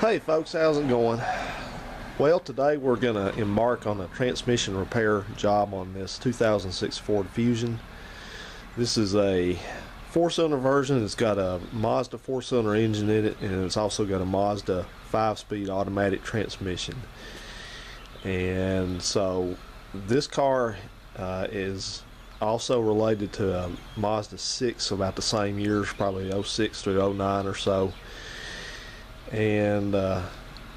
Hey folks, how's it going? Well, today we're going to embark on a transmission repair job on this 2006 Ford Fusion. This is a four-cylinder version. It's got a Mazda four-cylinder engine in it, and it's also got a Mazda five-speed automatic transmission. And so this car uh, is also related to a Mazda 6 about the same years, probably 06 through 09 or so and uh,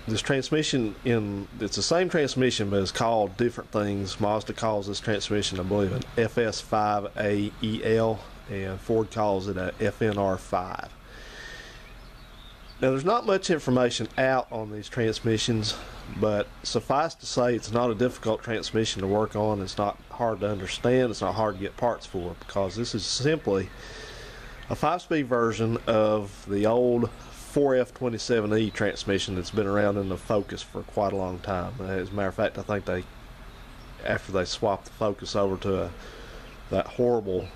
this transmission in it's the same transmission but it's called different things. Mazda calls this transmission I believe an FS5AEL and Ford calls it a FNR5 now there's not much information out on these transmissions but suffice to say it's not a difficult transmission to work on. It's not hard to understand. It's not hard to get parts for because this is simply a five-speed version of the old 4F27E transmission that's been around in the Focus for quite a long time. As a matter of fact, I think they, after they swapped the Focus over to a, that horrible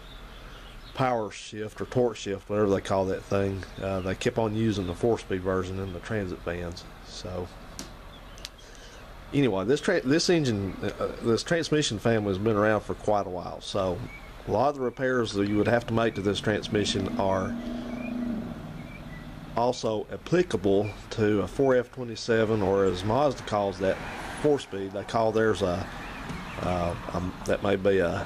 power shift or torque shift, whatever they call that thing, uh, they kept on using the four-speed version in the Transit vans. So anyway, this this engine, uh, this transmission family has been around for quite a while. So a lot of the repairs that you would have to make to this transmission are also applicable to a 4F27 or as Mazda calls that four speed. They call theirs a, that may be a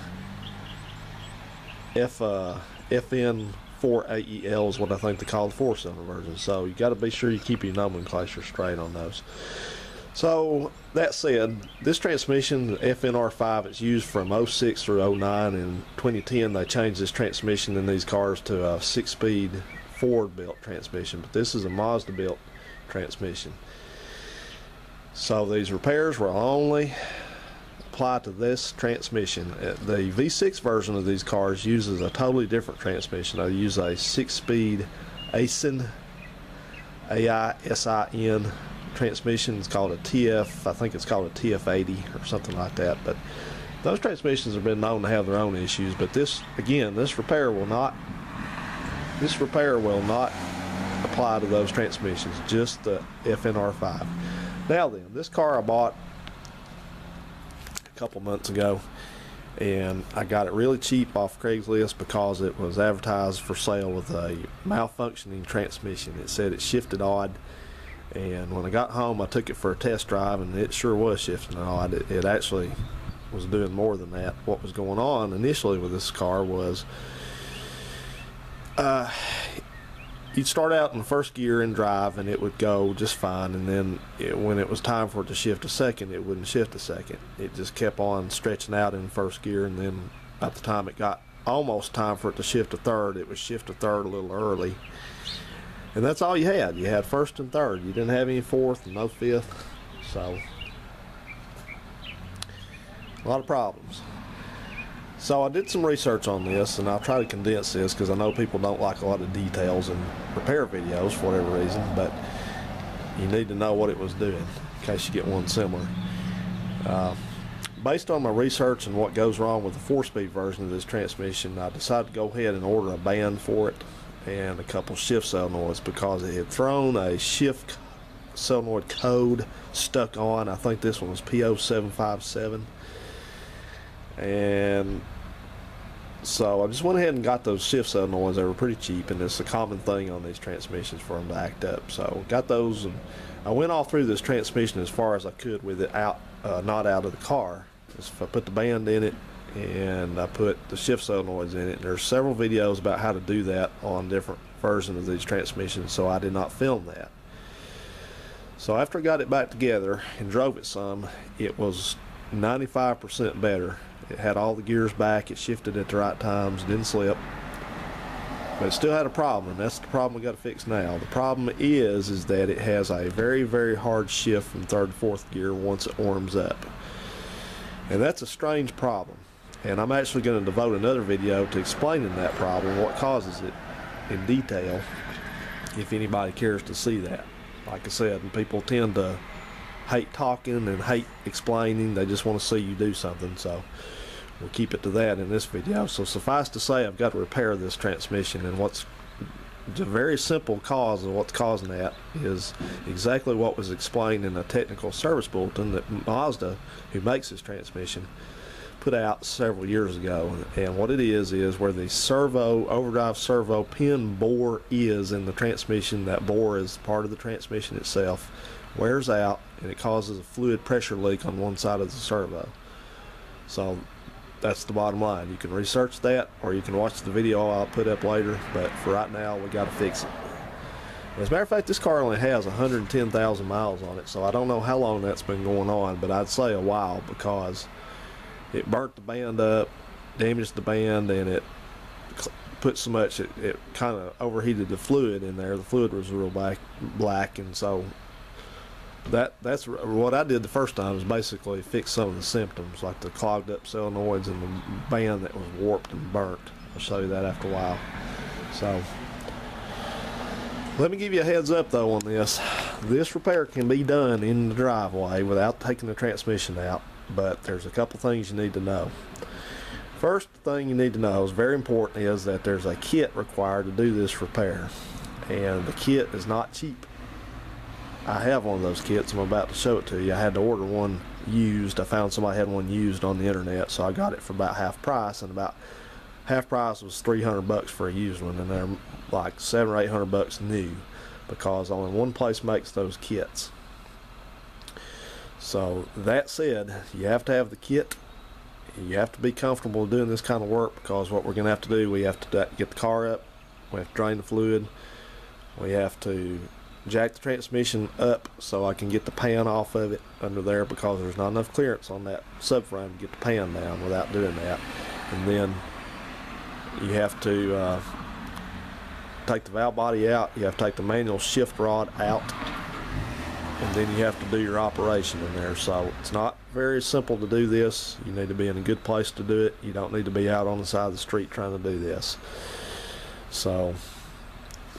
F uh, FN 4AEL is what I think they call the four cylinder version. So you got to be sure you keep your nomenclature straight on those. So that said this transmission FNR5 it's used from 06 through 09 in 2010 they changed this transmission in these cars to a six speed Ford built transmission, but this is a Mazda built transmission. So these repairs will only apply to this transmission. Uh, the V6 version of these cars uses a totally different transmission. They use a six-speed AISIN, A-I-S-I-N transmission. It's called a TF, I think it's called a TF80 or something like that. But those transmissions have been known to have their own issues. But this, again, this repair will not this repair will not apply to those transmissions, just the FNR5. Now then, this car I bought a couple months ago and I got it really cheap off Craigslist because it was advertised for sale with a malfunctioning transmission. It said it shifted odd and when I got home I took it for a test drive and it sure was shifting odd. It, it actually was doing more than that. What was going on initially with this car was uh, you'd start out in first gear and drive and it would go just fine and then it, when it was time for it to shift a second it wouldn't shift a second. It just kept on stretching out in first gear and then by the time it got almost time for it to shift a third it would shift a third a little early. And that's all you had. You had first and third. You didn't have any fourth and no fifth. So a lot of problems so I did some research on this, and I'll try to condense this because I know people don't like a lot of details in repair videos for whatever reason, but you need to know what it was doing in case you get one similar. Uh, based on my research and what goes wrong with the four-speed version of this transmission, I decided to go ahead and order a band for it and a couple shift solenoids because it had thrown a shift solenoid code stuck on. I think this one was PO757 and so I just went ahead and got those shift solenoids. They were pretty cheap, and it's a common thing on these transmissions for them to act up. So got those, and I went all through this transmission as far as I could with it out, uh, not out of the car. Just I put the band in it, and I put the shift solenoids in it. And there's several videos about how to do that on different versions of these transmissions, so I did not film that. So after I got it back together and drove it some, it was 95% better it had all the gears back. It shifted at the right times. Didn't slip. But it still had a problem, and that's the problem we got to fix now. The problem is, is that it has a very, very hard shift from third to fourth gear once it warms up. And that's a strange problem. And I'm actually going to devote another video to explaining that problem, what causes it in detail, if anybody cares to see that. Like I said, people tend to hate talking and hate explaining. They just want to see you do something. So we'll keep it to that in this video. So suffice to say, I've got to repair this transmission, and what's the very simple cause of what's causing that is exactly what was explained in a technical service bulletin that Mazda, who makes this transmission, put out several years ago. And what it is is where the servo overdrive servo pin bore is in the transmission. That bore is part of the transmission itself. Wears out and it causes a fluid pressure leak on one side of the servo. So that's the bottom line. You can research that or you can watch the video I'll put up later, but for right now, we got to fix it. As a matter of fact, this car only has 110,000 miles on it, so I don't know how long that's been going on, but I'd say a while because it burnt the band up, damaged the band, and it put so much, it, it kind of overheated the fluid in there. The fluid was real black, black, and so that that's what I did the first time is basically fix some of the symptoms like the clogged up solenoids and the band that was warped and burnt. I'll show you that after a while. So let me give you a heads up though on this. This repair can be done in the driveway without taking the transmission out, but there's a couple things you need to know. First thing you need to know is very important is that there's a kit required to do this repair. And the kit is not cheap. I have one of those kits. I'm about to show it to you. I had to order one used. I found somebody had one used on the internet, so I got it for about half price. And about half price was 300 bucks for a used one, and they're like seven or eight hundred bucks new, because only one place makes those kits. So that said, you have to have the kit. You have to be comfortable doing this kind of work because what we're going to have to do, we have to get the car up, we have to drain the fluid, we have to jack the transmission up so I can get the pan off of it under there because there's not enough clearance on that subframe to get the pan down without doing that. And then you have to uh, take the valve body out, you have to take the manual shift rod out, and then you have to do your operation in there. So it's not very simple to do this. You need to be in a good place to do it. You don't need to be out on the side of the street trying to do this. So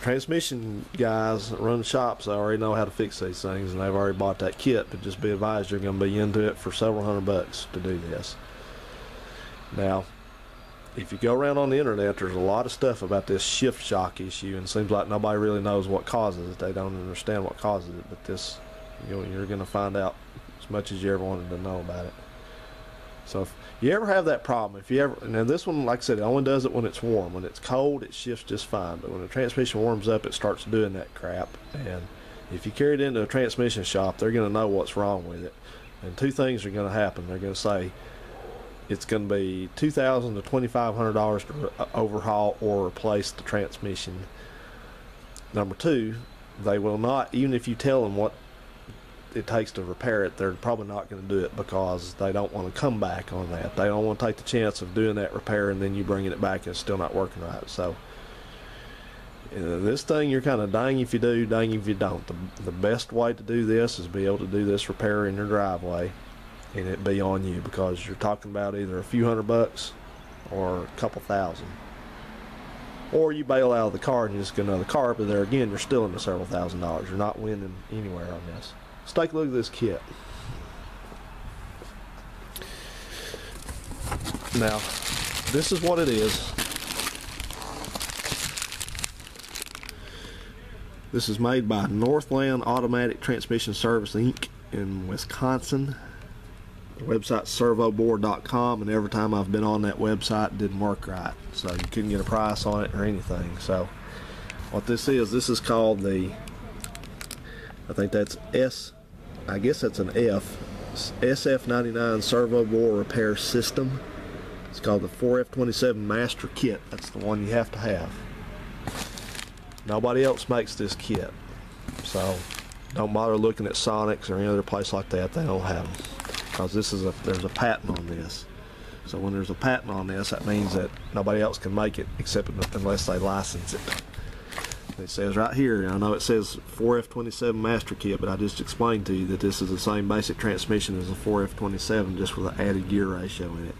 transmission guys run shops I already know how to fix these things and they've already bought that kit but just be advised you're going to be into it for several hundred bucks to do this. Now if you go around on the internet there's a lot of stuff about this shift shock issue and seems like nobody really knows what causes it. They don't understand what causes it but this you know, you're going to find out as much as you ever wanted to know about it. So you ever have that problem, if you ever, now this one, like I said, it only does it when it's warm. When it's cold, it shifts just fine. But when the transmission warms up, it starts doing that crap. And if you carry it into a transmission shop, they're going to know what's wrong with it. And two things are going to happen. They're going to say it's going to be two thousand to twenty five hundred dollars to uh, overhaul or replace the transmission. Number two, they will not, even if you tell them what it takes to repair it, they're probably not going to do it because they don't want to come back on that. They don't want to take the chance of doing that repair and then you bringing it back and it's still not working right. So you know, this thing, you're kind of dang if you do, dang if you don't. The, the best way to do this is be able to do this repair in your driveway and it be on you because you're talking about either a few hundred bucks or a couple thousand. Or you bail out of the car and you just get another car, but there again, you're still into several thousand dollars. You're not winning anywhere on this. Let's take a look at this kit. Now, this is what it is. This is made by Northland Automatic Transmission Service Inc. in Wisconsin. The website servoboard.com and every time I've been on that website it didn't work right. So you couldn't get a price on it or anything. So what this is, this is called the I think that's S, I guess that's an F, SF99 Servo Bore Repair System. It's called the 4F27 Master Kit. That's the one you have to have. Nobody else makes this kit. So don't bother looking at Sonnax or any other place like that. They don't have them. Because this is a, there's a patent on this. So when there's a patent on this, that means that nobody else can make it except unless they license it. It says right here, I know it says 4F27 Master Kit, but I just explained to you that this is the same basic transmission as a 4F27, just with an added gear ratio in it.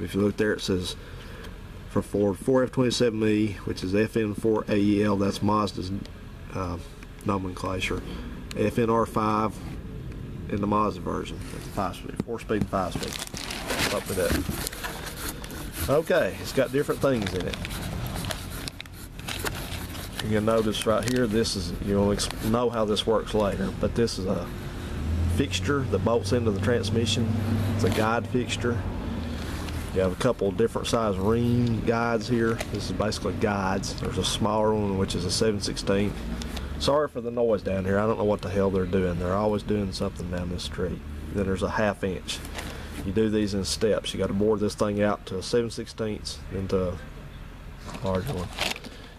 If you look there, it says for Ford 4F27E, which is FN4AEL, that's Mazda's uh, nomenclature. FNR5 in the Mazda version. That's five speed, four speed, five speed. Up it up. Okay, it's got different things in it. You notice right here, this is, you'll know how this works later, but this is a fixture that bolts into the transmission. It's a guide fixture. You have a couple different size ring guides here. This is basically guides. There's a smaller one, which is a 7 16 Sorry for the noise down here. I don't know what the hell they're doing. They're always doing something down this street. Then there's a half inch. You do these in steps. You got to bore this thing out to a 7 16 then to a larger one.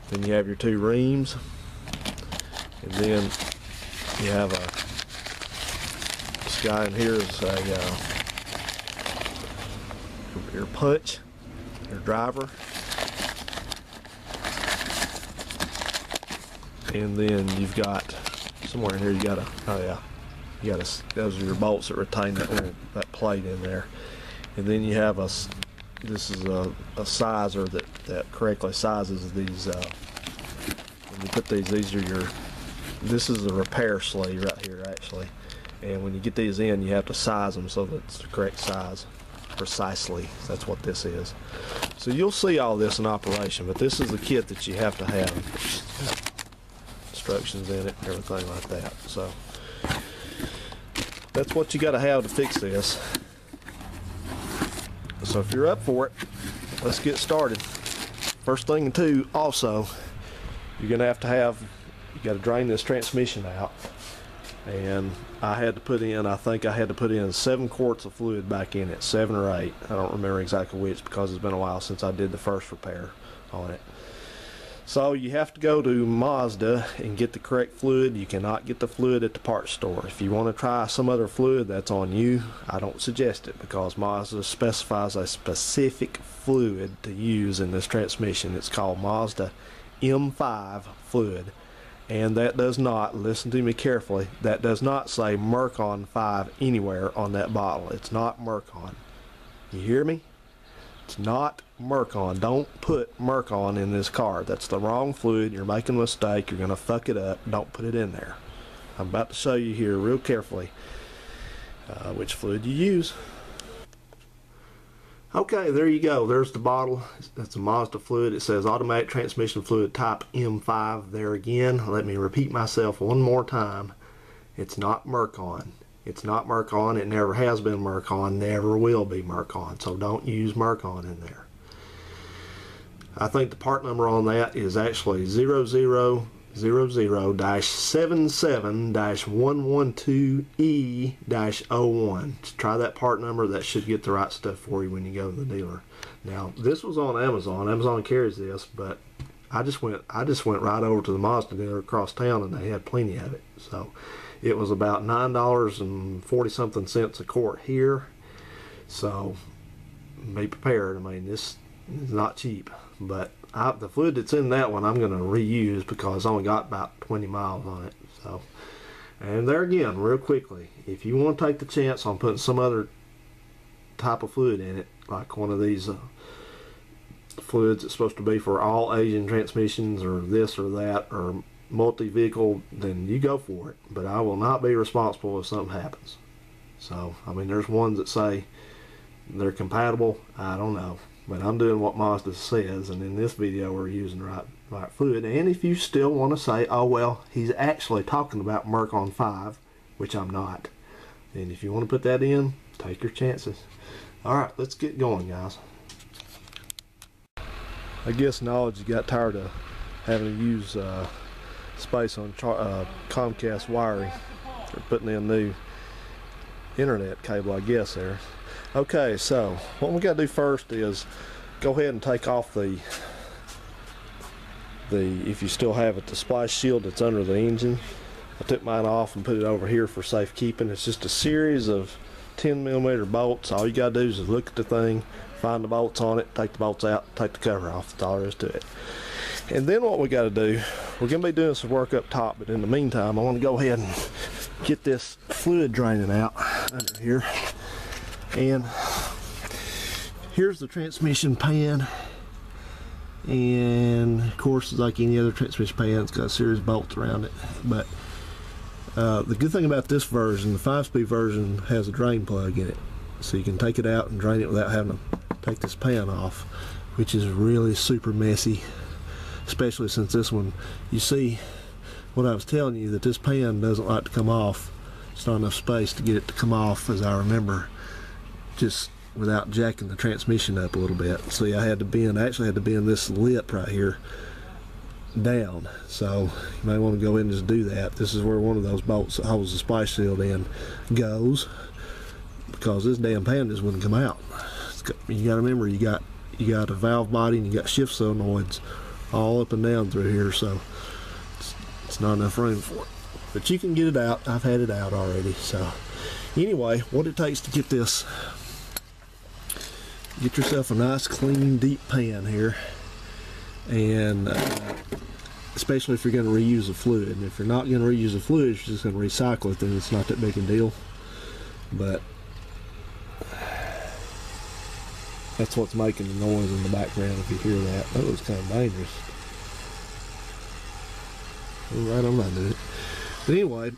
Then you have your two reams. And then you have a, this guy in here is a, uh, your punch, your driver. And then you've got, somewhere in here you got a, oh yeah, you got a, those are your bolts that retain that little, that plate in there. And then you have a, this is a, a sizer that, that correctly sizes these, uh, when you put these, these are your, this is the repair sleeve right here actually. And when you get these in, you have to size them so that it's the correct size precisely. That's what this is. So you'll see all this in operation, but this is the kit that you have to have. Instructions in it, everything like that. So that's what you got to have to fix this. So if you're up for it, let's get started. First thing. Two, also, you're gonna have to have, you got to drain this transmission out. And I had to put in I think I had to put in seven quarts of fluid back in it seven or eight. I don't remember exactly which because it's been a while since I did the first repair on it so you have to go to Mazda and get the correct fluid you cannot get the fluid at the parts store if you want to try some other fluid that's on you I don't suggest it because Mazda specifies a specific fluid to use in this transmission it's called Mazda M5 fluid and that does not, listen to me carefully, that does not say Mercon 5 anywhere on that bottle. It's not Mercon. You hear me? It's not Mercon. Don't put Mercon in this car. That's the wrong fluid. You're making a mistake. You're going to fuck it up. Don't put it in there. I'm about to show you here real carefully uh, which fluid you use. Okay, there you go. There's the bottle. That's a Mazda fluid. It says automatic transmission fluid type M5 there again. Let me repeat myself one more time. It's not Mercon. It's not Mercon. It never has been Mercon. Never will be Mercon. So don't use Mercon in there. I think the part number on that is actually 00 00-77-112E-01. Try that part number. That should get the right stuff for you when you go to the dealer. Now, this was on Amazon. Amazon carries this, but I just went I just went right over to the Mazda dealer across town and they had plenty of it. So it was about nine dollars and forty something cents a quart here. So be prepared. I mean this is not cheap, but I, the fluid that's in that one I'm going to reuse because I only got about 20 miles on it. So, and there again, real quickly, if you want to take the chance on putting some other type of fluid in it, like one of these uh, fluids that's supposed to be for all Asian transmissions or this or that or multi-vehicle, then you go for it. But I will not be responsible if something happens. So, I mean, there's ones that say they're compatible. I don't know. But I'm doing what Mazda says, and in this video we're using right, right fluid. And if you still want to say, oh well, he's actually talking about Mercon 5, which I'm not, and if you want to put that in, take your chances. Alright, let's get going, guys. I guess knowledge got tired of having to use uh, space on uh, Comcast wiring. They're putting in new internet cable, I guess, there. Okay, so what we got to do first is go ahead and take off the the if you still have it the splash shield that's under the engine. I took mine off and put it over here for safekeeping. It's just a series of 10 millimeter bolts. All you got to do is look at the thing, find the bolts on it, take the bolts out, take the cover off. That's all there is to it. And then what we got to do, we're going to be doing some work up top, but in the meantime, I want to go ahead and get this fluid draining out under here and here's the transmission pan. And of course like any other transmission pan it's got a series of bolts around it. But uh, the good thing about this version the 5-speed version has a drain plug in it. So you can take it out and drain it without having to take this pan off which is really super messy especially since this one, you see what I was telling you that this pan doesn't like to come off. It's not enough space to get it to come off, as I remember, just without jacking the transmission up a little bit. See, I had to bend, I actually had to bend this lip right here down. So you may want to go in and just do that. This is where one of those bolts that holds the splice shield in goes because this damn pan just wouldn't come out. Got, you got to remember you got you got a valve body and you got shift solenoids all up and down through here, so it's, it's not enough room for it. But you can get it out. I've had it out already. So anyway, what it takes to get this, get yourself a nice clean deep pan here, and uh, especially if you're going to reuse the fluid. And if you're not going to reuse the fluid, you're just going to recycle it, then it's not that big a deal. But that's what's making the noise in the background if you hear that. That was kind of dangerous. Right on under it. But anyway,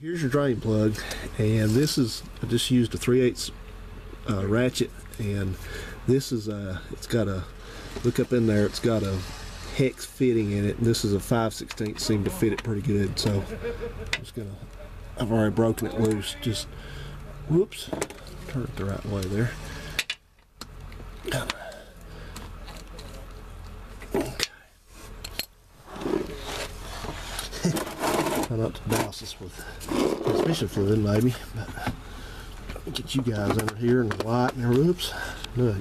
here's your drain plug, and this is I just used a 3 8 uh, ratchet, and this is a it's got a look up in there. It's got a hex fitting in it. And this is a 5 16 seemed to fit it pretty good. So I'm just gonna I've already broken it loose. Just whoops, turn it the right way there. Try not to douse this with transmission fluid, maybe. But get you guys under here and the light and whoops. Look,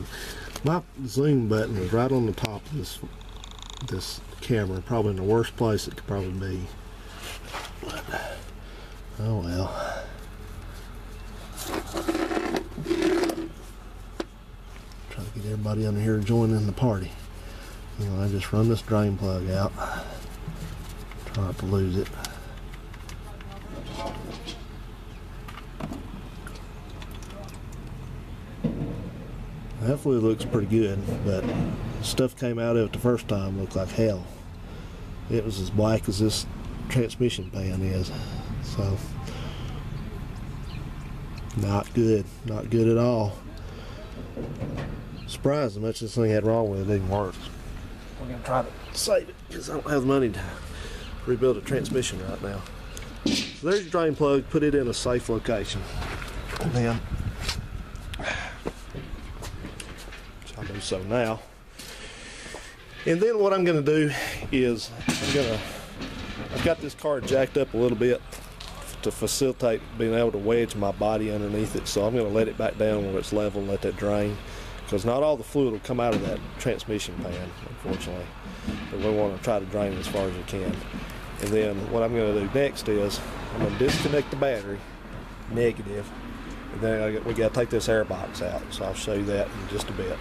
my zoom button is right on the top of this this camera, probably in the worst place it could probably be. But, oh well. Try to get everybody under here joining the party. You know, I just run this drain plug out. Try not to lose it. That it looks pretty good, but stuff came out of it the first time looked like hell. It was as black as this transmission pan is. So, not good. Not good at all. Surprised how much this thing had wrong with it, it didn't work. We're going to try to save it because I don't have the money to rebuild a transmission right now. So there's your drain plug. Put it in a safe location. And then I'll do so now. And then what I'm going to do is I'm going to, I've got this car jacked up a little bit to facilitate being able to wedge my body underneath it. So I'm going to let it back down where it's level and let that drain. Because not all the fluid will come out of that transmission pan, unfortunately. But we want to try to drain as far as we can. And then what I'm going to do next is I'm going to disconnect the battery, negative, and then we got to take this air box out. So I'll show you that in just a bit.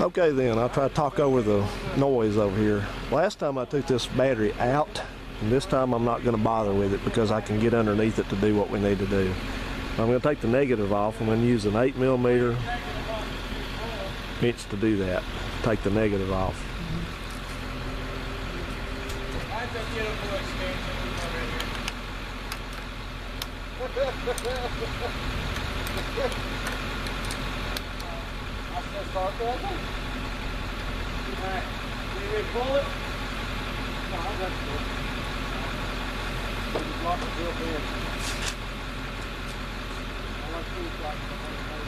Okay then, I'll try to talk over the noise over here. Last time I took this battery out, and this time I'm not going to bother with it because I can get underneath it to do what we need to do. I'm going to take the negative off. I'm to use an 8 millimeter inch to do that. Take the negative off. start that one. Alright, you ready to pull it? No, I got to Just lock it real big. I like to lock it.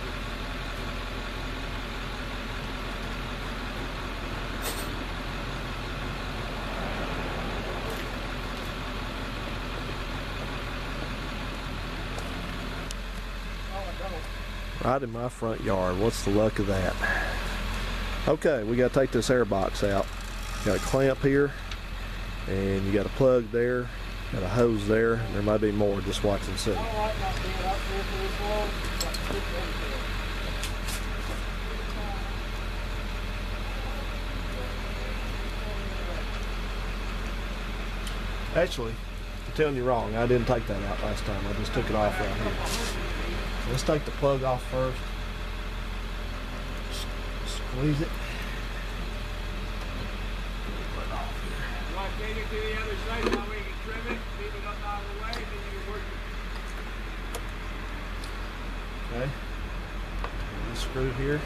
Right in my front yard. What's the luck of that? Okay, we got to take this air box out. Got a clamp here, and you got a plug there, got a hose there. There might be more. Just watch and see. Actually, I'm telling you wrong. I didn't take that out last time. I just took it off right here. Let's take the plug off first. Squeeze it. take it to the other side so we can trim it, leave it up out of the way, then you can work it. Okay. This screw here.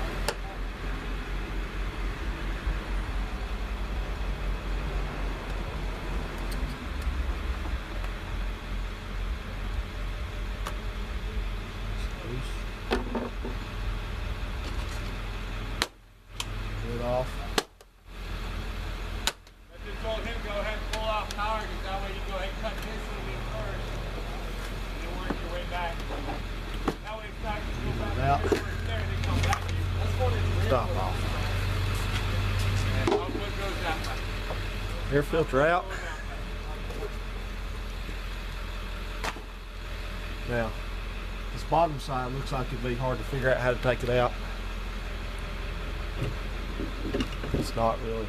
Loose. Get it off. I just told him go ahead and pull out power because that way you go ahead and cut this one in first. And then work your way back. That way it's not going to go back Out. there, there, and then come back to you. That's one is real. Stop off. And output goes that way. Air filter out. Now, this bottom side looks like it'd be hard to figure out how to take it out. It's not really.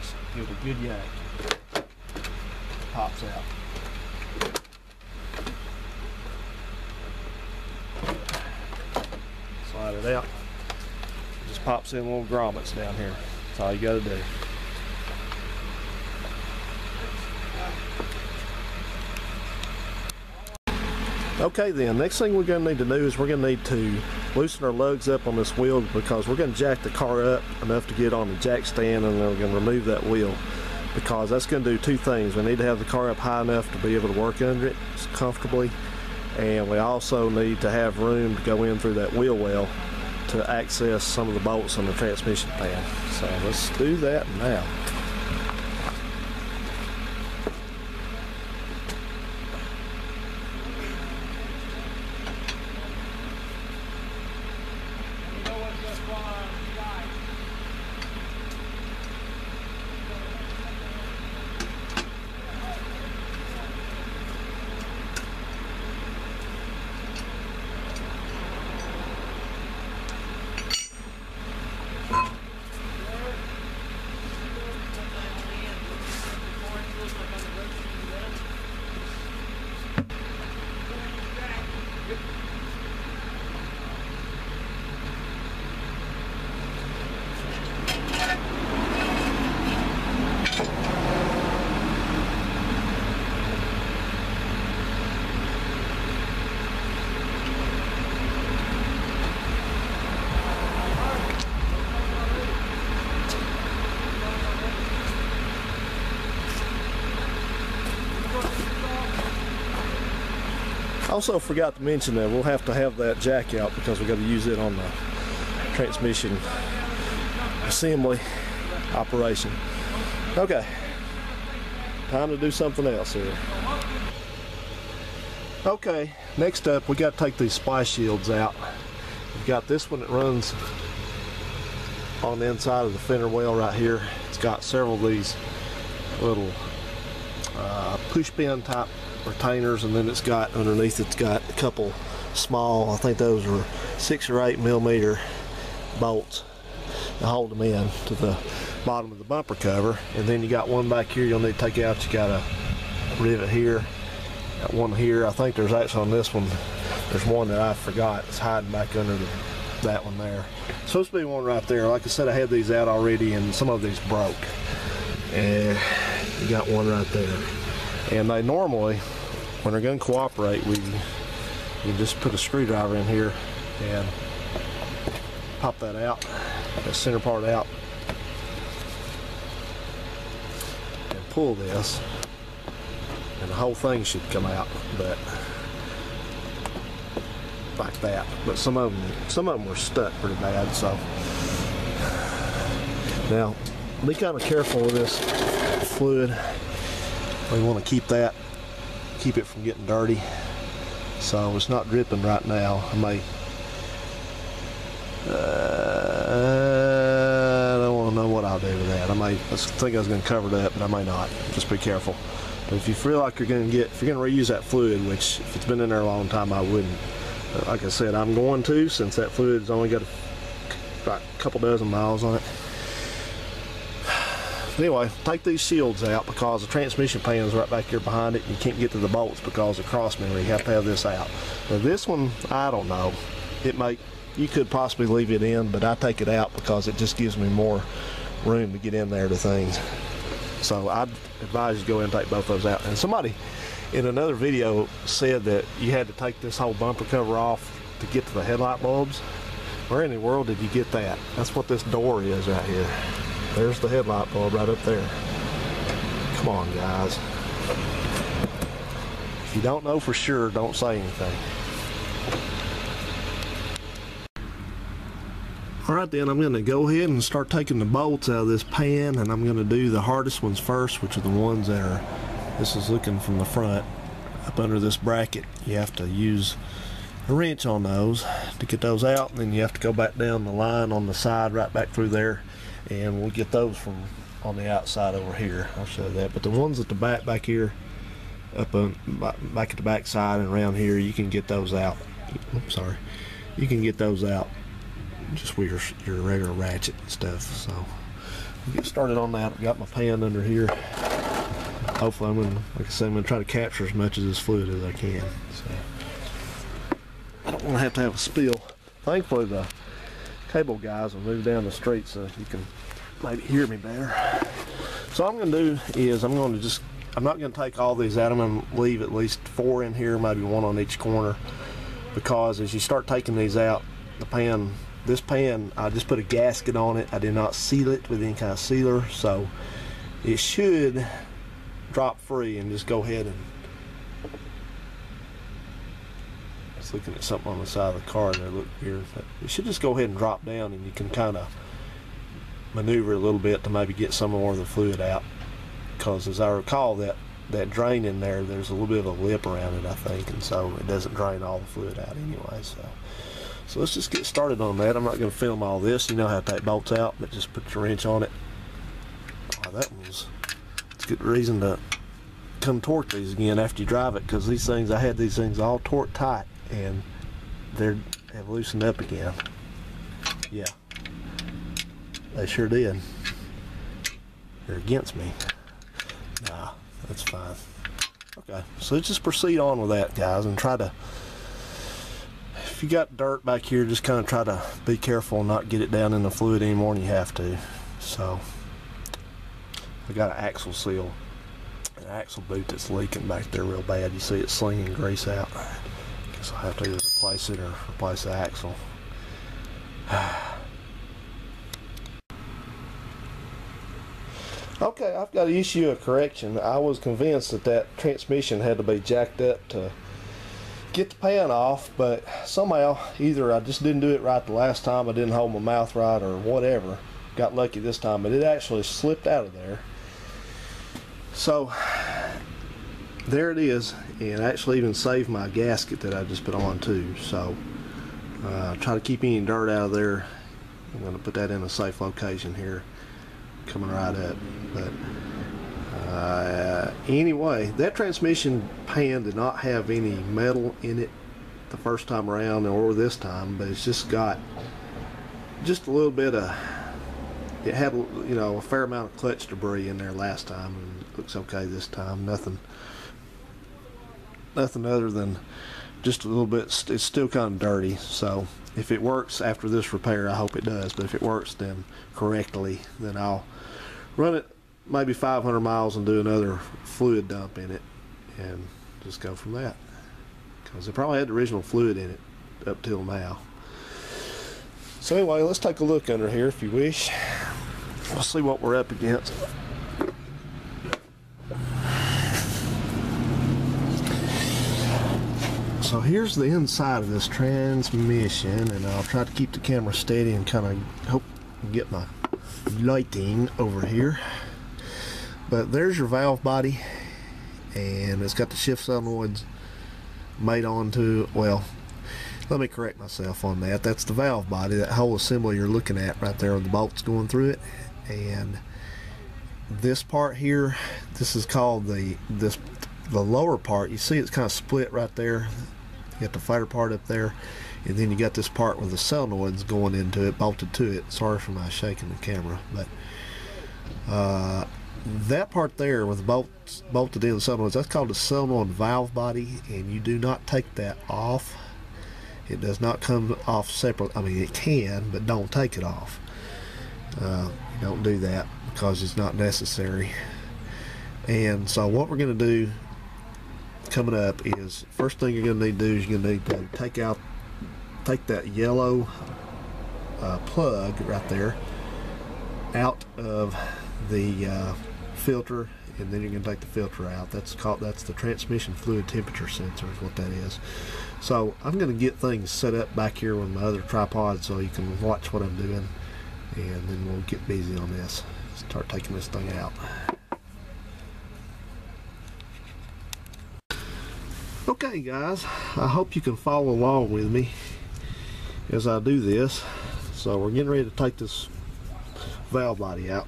Just give it a good yank. Pops out. Slide it out. Just pops in little grommets down here. That's all you gotta do. Okay then, next thing we're gonna need to do is we're gonna need to loosen our lugs up on this wheel because we're gonna jack the car up enough to get on the jack stand and then we're gonna remove that wheel because that's gonna do two things. We need to have the car up high enough to be able to work under it comfortably and we also need to have room to go in through that wheel well to access some of the bolts on the transmission pan. So let's do that now. I also forgot to mention that we'll have to have that jack out because we're going to use it on the transmission assembly operation. Okay, time to do something else here. Okay, next up we got to take these splice shields out. We've got this one that runs on the inside of the fender well right here. It's got several of these little uh, push pin type retainers and then it's got underneath it's got a couple small I think those are six or eight millimeter bolts to hold them in to the bottom of the bumper cover. And then you got one back here you'll need to take out. You got a rivet here got one here. I think there's actually on this one there's one that I forgot it's hiding back under the, that one there. Supposed to be one right there. Like I said I had these out already and some of these broke. And you got one right there and they normally when they're going to cooperate we you just put a screwdriver in here and pop that out that center part out. And pull this and the whole thing should come out but like that. But some of them some of them were stuck pretty bad so. Now be kind of careful with this fluid we want to keep that keep it from getting dirty. So it's not dripping right now. I may uh, I don't want to know what I'll do with that. I may I think I was going to cover that but I may not. Just be careful. But if you feel like you're going to get if you're going to reuse that fluid which if it's been in there a long time I wouldn't. Like I said I'm going to since that fluid's only got a, about a couple dozen miles on it anyway, take these shields out because the transmission pan is right back here behind it. You can't get to the bolts because of cross member. You have to have this out. Now this one, I don't know. It may, you could possibly leave it in, but I take it out because it just gives me more room to get in there to things. So I'd advise you to go ahead and take both of those out. And somebody in another video said that you had to take this whole bumper cover off to get to the headlight bulbs. Where in the world did you get that? That's what this door is right here. There's the headlight bulb right up there. Come on, guys. If you don't know for sure, don't say anything. All right, then I'm going to go ahead and start taking the bolts out of this pan, and I'm going to do the hardest ones first, which are the ones that are, this is looking from the front, up under this bracket. You have to use a wrench on those to get those out, and then you have to go back down the line on the side, right back through there, and we'll get those from on the outside over here. I'll show that. But the ones at the back, back here, up um, on, back at the back side and around here, you can get those out. I'm sorry. You can get those out just with your, your regular ratchet and stuff. So we'll get started on that. I've got my pan under here. Hopefully I'm gonna, like I said, I'm gonna try to capture as much of this fluid as I can. So I don't want to have to have a spill. Thankfully the cable guys will move down the street so you can maybe hear me better. So I'm gonna do is I'm gonna just I'm not going to take all these out. I'm going to leave at least four in here, maybe one on each corner, because as you start taking these out, the pan this pan, I just put a gasket on it. I did not seal it with any kind of sealer, so it should drop free and just go ahead and just looking at something on the side of the car there look here it should just go ahead and drop down and you can kind of maneuver a little bit to maybe get some more of the fluid out because as I recall that that drain in there there's a little bit of a lip around it I think and so it doesn't drain all the fluid out anyway so so let's just get started on that. I'm not going to film all this. You know how to take bolts out, but just put your wrench on it. Oh, that was it's a good reason to come torque these again after you drive it because these things, I had these things all torqued tight and they have loosened up again. Yeah, they sure did. They're against me. Nah, that's fine. Okay, so let's just proceed on with that, guys, and try to if you got dirt back here, just kind of try to be careful and not get it down in the fluid anymore than you have to. So, I got an axle seal, an axle boot that's leaking back there real bad. You see it slinging grease out. Guess I'll have to either replace it or replace the axle. okay, I've got to issue a correction. I was convinced that that transmission had to be jacked up to get the pan off, but somehow either I just didn't do it right the last time, I didn't hold my mouth right, or whatever. Got lucky this time, but it actually slipped out of there. So there it is, and I actually even saved my gasket that I just put on too. So uh, try to keep any dirt out of there. I'm going to put that in a safe location here, coming right up. But uh, anyway, that transmission pan did not have any metal in it the first time around or this time, but it's just got just a little bit of it had you know a fair amount of clutch debris in there last time and looks okay this time nothing nothing other than just a little bit it's still kind of dirty so if it works after this repair I hope it does but if it works then correctly then I'll run it maybe 500 miles and do another fluid dump in it and just go from that. Because it probably had the original fluid in it up till now. So anyway let's take a look under here if you wish. We'll see what we're up against so here's the inside of this transmission and I'll try to keep the camera steady and kind of hope get my lighting over here. But there's your valve body and it's got the shift solenoids made onto well let me correct myself on that. That's the valve body that whole assembly you're looking at right there with the bolts going through it. And this part here this is called the this the lower part. You see it's kind of split right there you got the fighter part up there and then you got this part with the solenoids going into it bolted to it. Sorry for my shaking the camera but uh, that part there with the bolts bolted in the solenoids that's called the solenoid valve body and you do not take that off. It does not come off separate I mean it can but don't take it off. Uh, don't do that because it's not necessary. And so what we're going to do coming up is first thing you're going to need to do is you're going to need to take out take that yellow uh, plug right there out of the uh, filter and then you're going to take the filter out. That's called that's the transmission fluid temperature sensor is what that is. So I'm going to get things set up back here with my other tripod so you can watch what I'm doing and then we'll get busy on this. Start taking this thing out okay guys I hope you can follow along with me as I do this. So we're getting ready to take this valve body out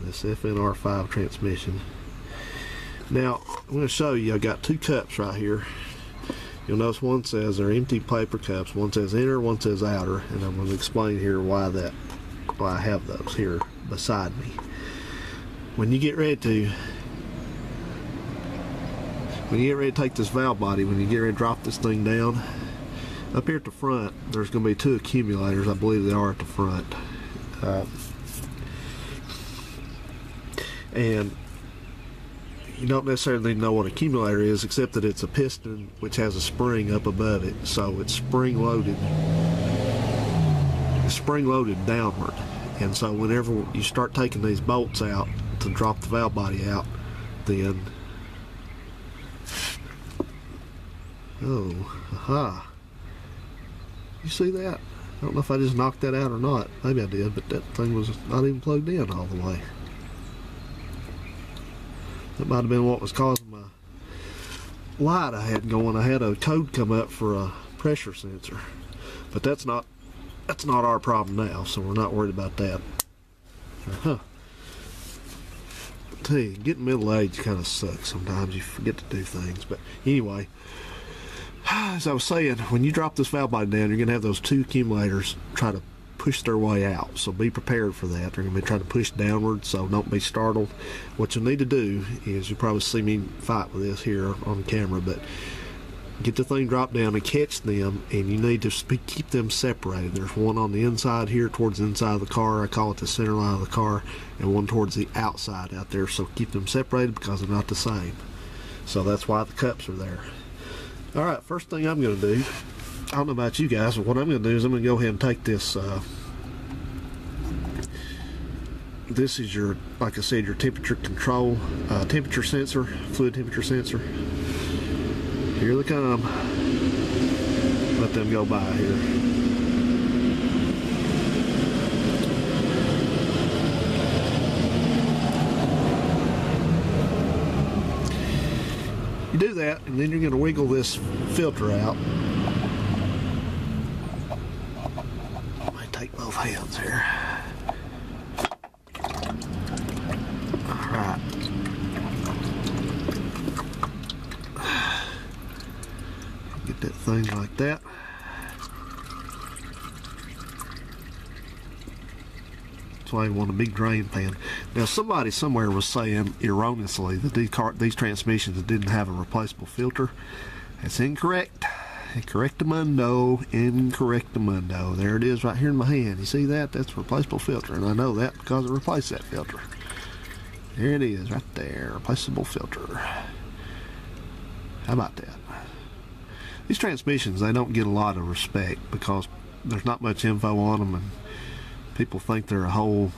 this FNR5 transmission. Now I'm going to show you I've got two cups right here. You'll notice one says they're empty paper cups one says inner one says outer and I'm going to explain here why that why I have those here beside me. When you get ready to when you get ready to take this valve body when you get ready to drop this thing down up here at the front there's going to be two accumulators. I believe they are at the front. Uh, and you don't necessarily know what accumulator is except that it's a piston which has a spring up above it. So it's spring loaded spring loaded downward. And so whenever you start taking these bolts out to drop the valve body out then oh aha you see that I don't know if I just knocked that out or not maybe I did but that thing was not even plugged in all the way that might have been what was causing my light I had going. I had a code come up for a pressure sensor. But that's not that's not our problem now, so we're not worried about that. Uh-huh. Tell you, getting middle age kind of sucks sometimes. You forget to do things. But anyway, as I was saying, when you drop this valve body down, you're going to have those two accumulators try to push their way out. So be prepared for that. They're going to be trying to push downward, so don't be startled. What you'll need to do is you'll probably see me fight with this here on camera, but get the thing dropped down and catch them, and you need to keep them separated. There's one on the inside here towards the inside of the car. I call it the center line of the car, and one towards the outside out there. So keep them separated because they're not the same. So that's why the cups are there. All right, first thing I'm going to do I don't know about you guys, but what I'm going to do is I'm going to go ahead and take this. Uh, this is your, like I said, your temperature control, uh, temperature sensor, fluid temperature sensor. Here they come. Let them go by here. Do that, and then you're going to wiggle this filter out. I take both hands here. Alright. Get that thing like that. That's why you want a big drain pan. Now somebody somewhere was saying erroneously that these, car, these transmissions didn't have a replaceable filter. That's incorrect. Correctamundo, incorrectamundo. There it is right here in my hand. You see that? That's a replaceable filter, and I know that because I replaced that filter. There it is, right there. Replaceable filter. How about that? These transmissions, they don't get a lot of respect because there's not much info on them, and people think they're a whole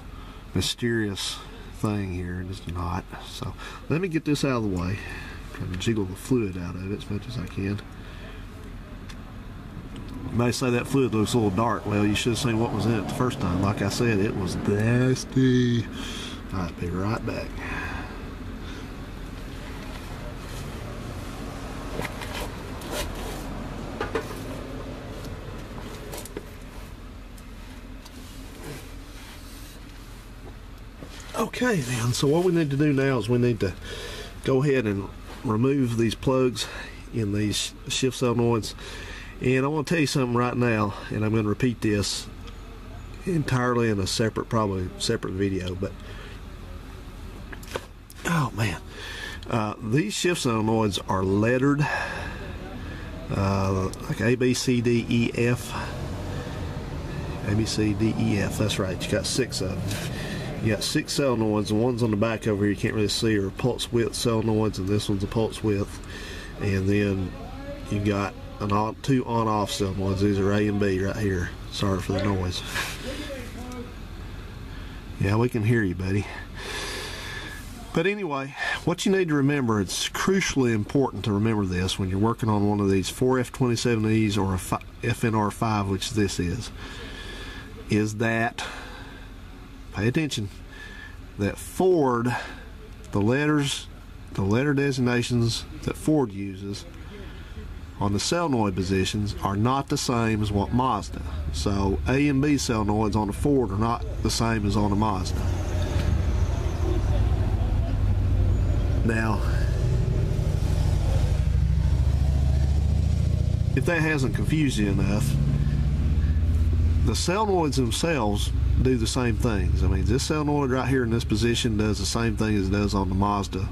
mysterious thing here, and it's not. So let me get this out of the way. Try to jiggle the fluid out of it as much as I can. You may say that fluid looks a little dark. Well, you should have seen what was in it the first time. Like I said, it was nasty. I'll be right back. Okay then, so what we need to do now is we need to go ahead and remove these plugs in these shift solenoids and I want to tell you something right now, and I'm going to repeat this entirely in a separate, probably separate video, but oh man, uh, these shift solenoids are lettered, uh, like A, B, C, D, E, F. A, B, C, D, E, F. That's right. You got six of them. You got six solenoids. The ones on the back over here you can't really see are pulse width solenoids, and this one's a pulse width. And then you got an on, two on-off solenoids. These are A and B right here. Sorry for the noise. Yeah, we can hear you, buddy. But anyway, what you need to remember, it's crucially important to remember this when you're working on one of these 4F27Es or a FNR5, which this is, is that, pay attention, that Ford, the letters, the letter designations that Ford uses on the solenoid positions are not the same as what Mazda. So A and B solenoids on the Ford are not the same as on the Mazda. Now, if that hasn't confused you enough, the solenoids themselves do the same things. I mean, this solenoid right here in this position does the same thing as it does on the Mazda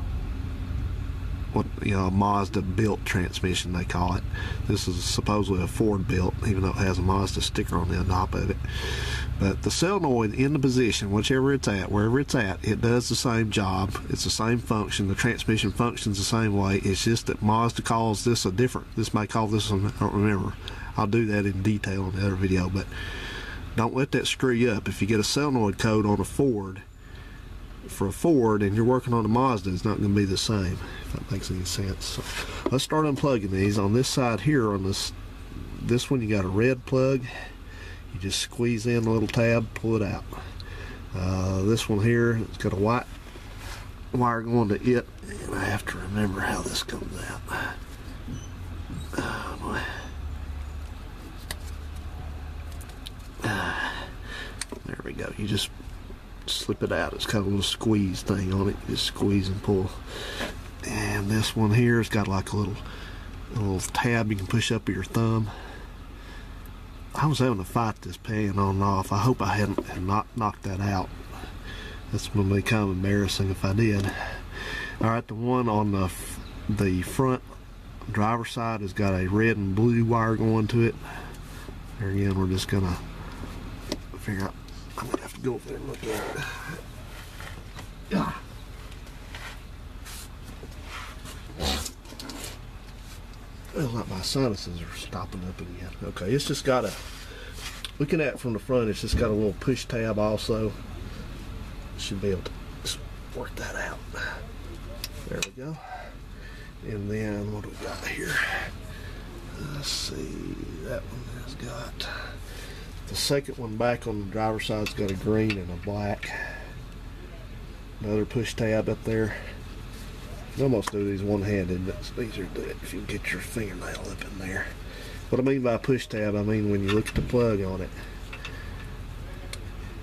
what you know Mazda built transmission they call it. This is supposedly a Ford built, even though it has a Mazda sticker on the top of it. But the solenoid in the position, whichever it's at, wherever it's at, it does the same job. It's the same function. The transmission functions the same way. It's just that Mazda calls this a different. This may call this one. I don't remember. I'll do that in detail in the other video, but don't let that screw you up. If you get a solenoid code on a Ford for a Ford and you're working on a Mazda, it's not going to be the same, if that makes any sense. So let's start unplugging these. On this side here, on this this one, you got a red plug. You just squeeze in a little tab, pull it out. Uh, this one here, it's got a white wire going to it, and I have to remember how this comes out. Oh, Ah, there we go. You just slip it out. It's got a little squeeze thing on it. You just squeeze and pull. And this one here has got like a little a little tab you can push up with your thumb. I was having to fight this pan on and off. I hope I hadn't had not knocked that out. That's going to be kind of embarrassing if I did. All right, the one on the the front driver side has got a red and blue wire going to it. There again, we're just gonna figure out I'm gonna have to go over there and look at it. Yeah. Well, like my sinuses are stopping up again. Okay, it's just got a, looking at it from the front, it's just got a little push tab also. Should be able to work that out. There we go. And then what do we got here? Let's see, that one has got the second one back on the driver's side's got a green and a black. Another push tab up there. You almost do these one-handed, but it's easier to do it if you get your fingernail up in there. What I mean by push tab, I mean when you look at the plug on it,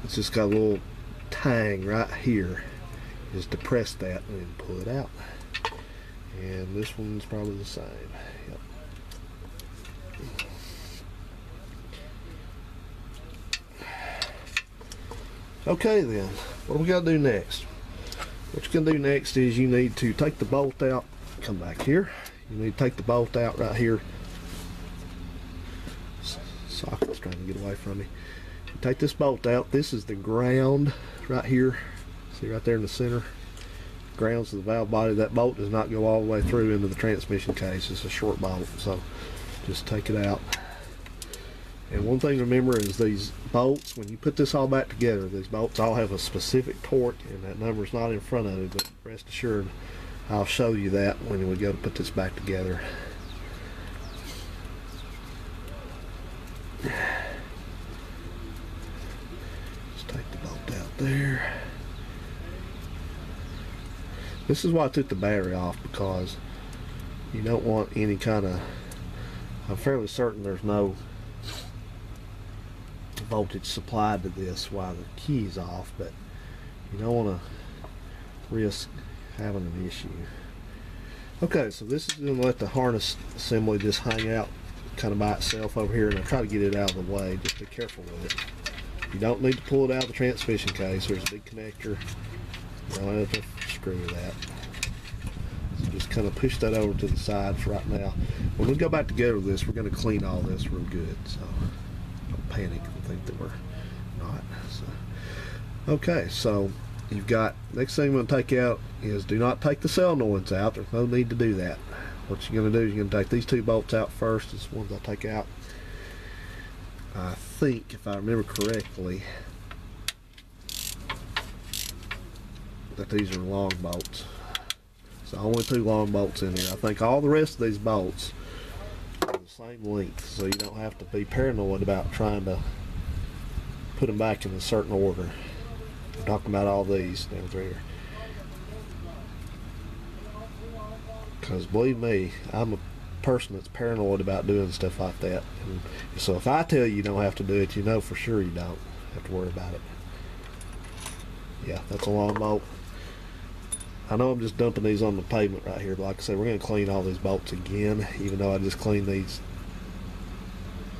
it's just got a little tang right here. Just depress that and pull it out. And this one's probably the same. Yep. Okay then, what we got to do next? What going to do next is you need to take the bolt out, come back here. You need to take the bolt out right here. Socket's trying to get away from me. You take this bolt out. This is the ground right here. See right there in the center? Grounds of the valve body. That bolt does not go all the way through into the transmission case. It's a short bolt, so just take it out. And one thing to remember is these bolts, when you put this all back together, these bolts all have a specific torque, and that number is not in front of it, but rest assured, I'll show you that when we go to put this back together. Just take the bolt out there. This is why I took the battery off, because you don't want any kind of, I'm fairly certain there's no voltage supplied to this while the key is off, but you don't want to risk having an issue. Okay, so this is going to let the harness assembly just hang out kind of by itself over here, and I'll try to get it out of the way. Just be careful with it. You don't need to pull it out of the transmission case. There's a big connector. You don't have to screw that. So just kind of push that over to the side for right now. When we go back together with this, we're going to clean all this real good. So panic and think that we're not. So, okay, so you've got next thing I'm going to take out is do not take the solenoids out. There's no need to do that. What you're going to do is you're going to take these two bolts out first. This ones I take out. I think, if I remember correctly, that these are long bolts. So only two long bolts in here. I think all the rest of these bolts the same length, so you don't have to be paranoid about trying to put them back in a certain order. I'm talking about all these down through here. Because believe me, I'm a person that's paranoid about doing stuff like that. And so if I tell you you don't have to do it, you know for sure you don't have to worry about it. Yeah, that's a long bolt. I know I'm just dumping these on the pavement right here, but like I said, we're going to clean all these bolts again, even though I just cleaned these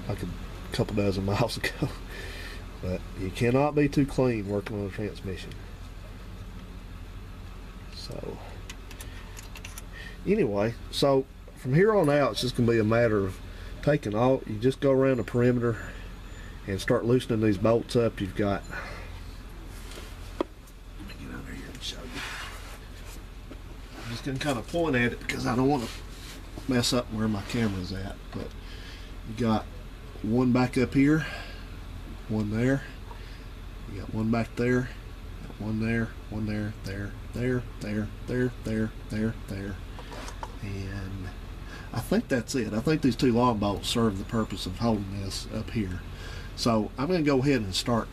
like a couple dozen miles ago. But you cannot be too clean working on a transmission. So, anyway, so from here on out, it's just going to be a matter of taking all, you just go around the perimeter and start loosening these bolts up. You've got, let me get over here and show you. I'm just going to kind of point at it because I don't want to mess up where my camera's at. But you got one back up here, one there. You got one back there, one there, one there, there, there, there, there, there, there, there, and I think that's it. I think these two long bolts serve the purpose of holding this up here. So I'm going to go ahead and start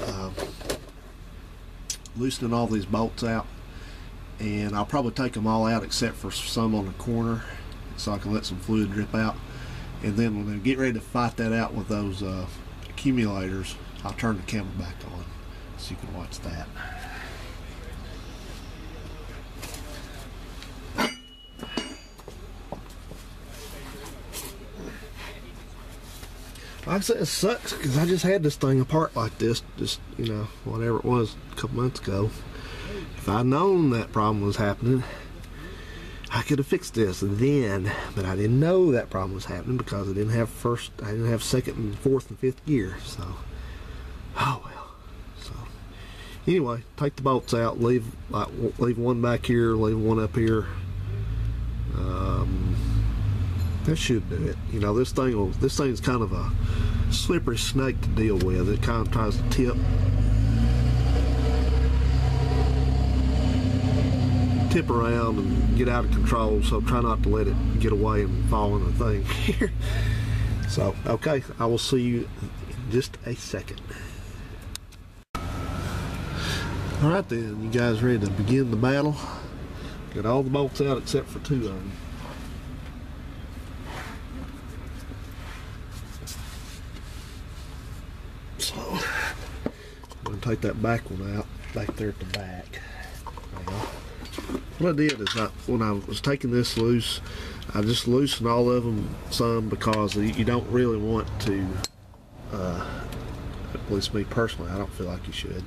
uh, loosening all these bolts out, and I'll probably take them all out except for some on the corner, so I can let some fluid drip out. And then when I get ready to fight that out with those uh, accumulators, I'll turn the camera back on so you can watch that. Like I said, it sucks because I just had this thing apart like this, just, you know, whatever it was a couple months ago. If I'd known that problem was happening, I could have fixed this then, but I didn't know that problem was happening because I didn't have first, I didn't have second and fourth and fifth gear. So, oh well. So, anyway, take the bolts out, leave like leave one back here, leave one up here. Um, that should do it. You know, this thing will, this thing's kind of a slippery snake to deal with. It kind of tries to tip tip around and get out of control. So try not to let it get away and fall in the thing here. so, okay, I will see you in just a second. All right then, you guys ready to begin the battle? Got all the bolts out except for two of them. So, I'm to take that back one out, back there at the back. What I did is I, when I was taking this loose, I just loosened all of them some because you don't really want to, uh, at least me personally, I don't feel like you should,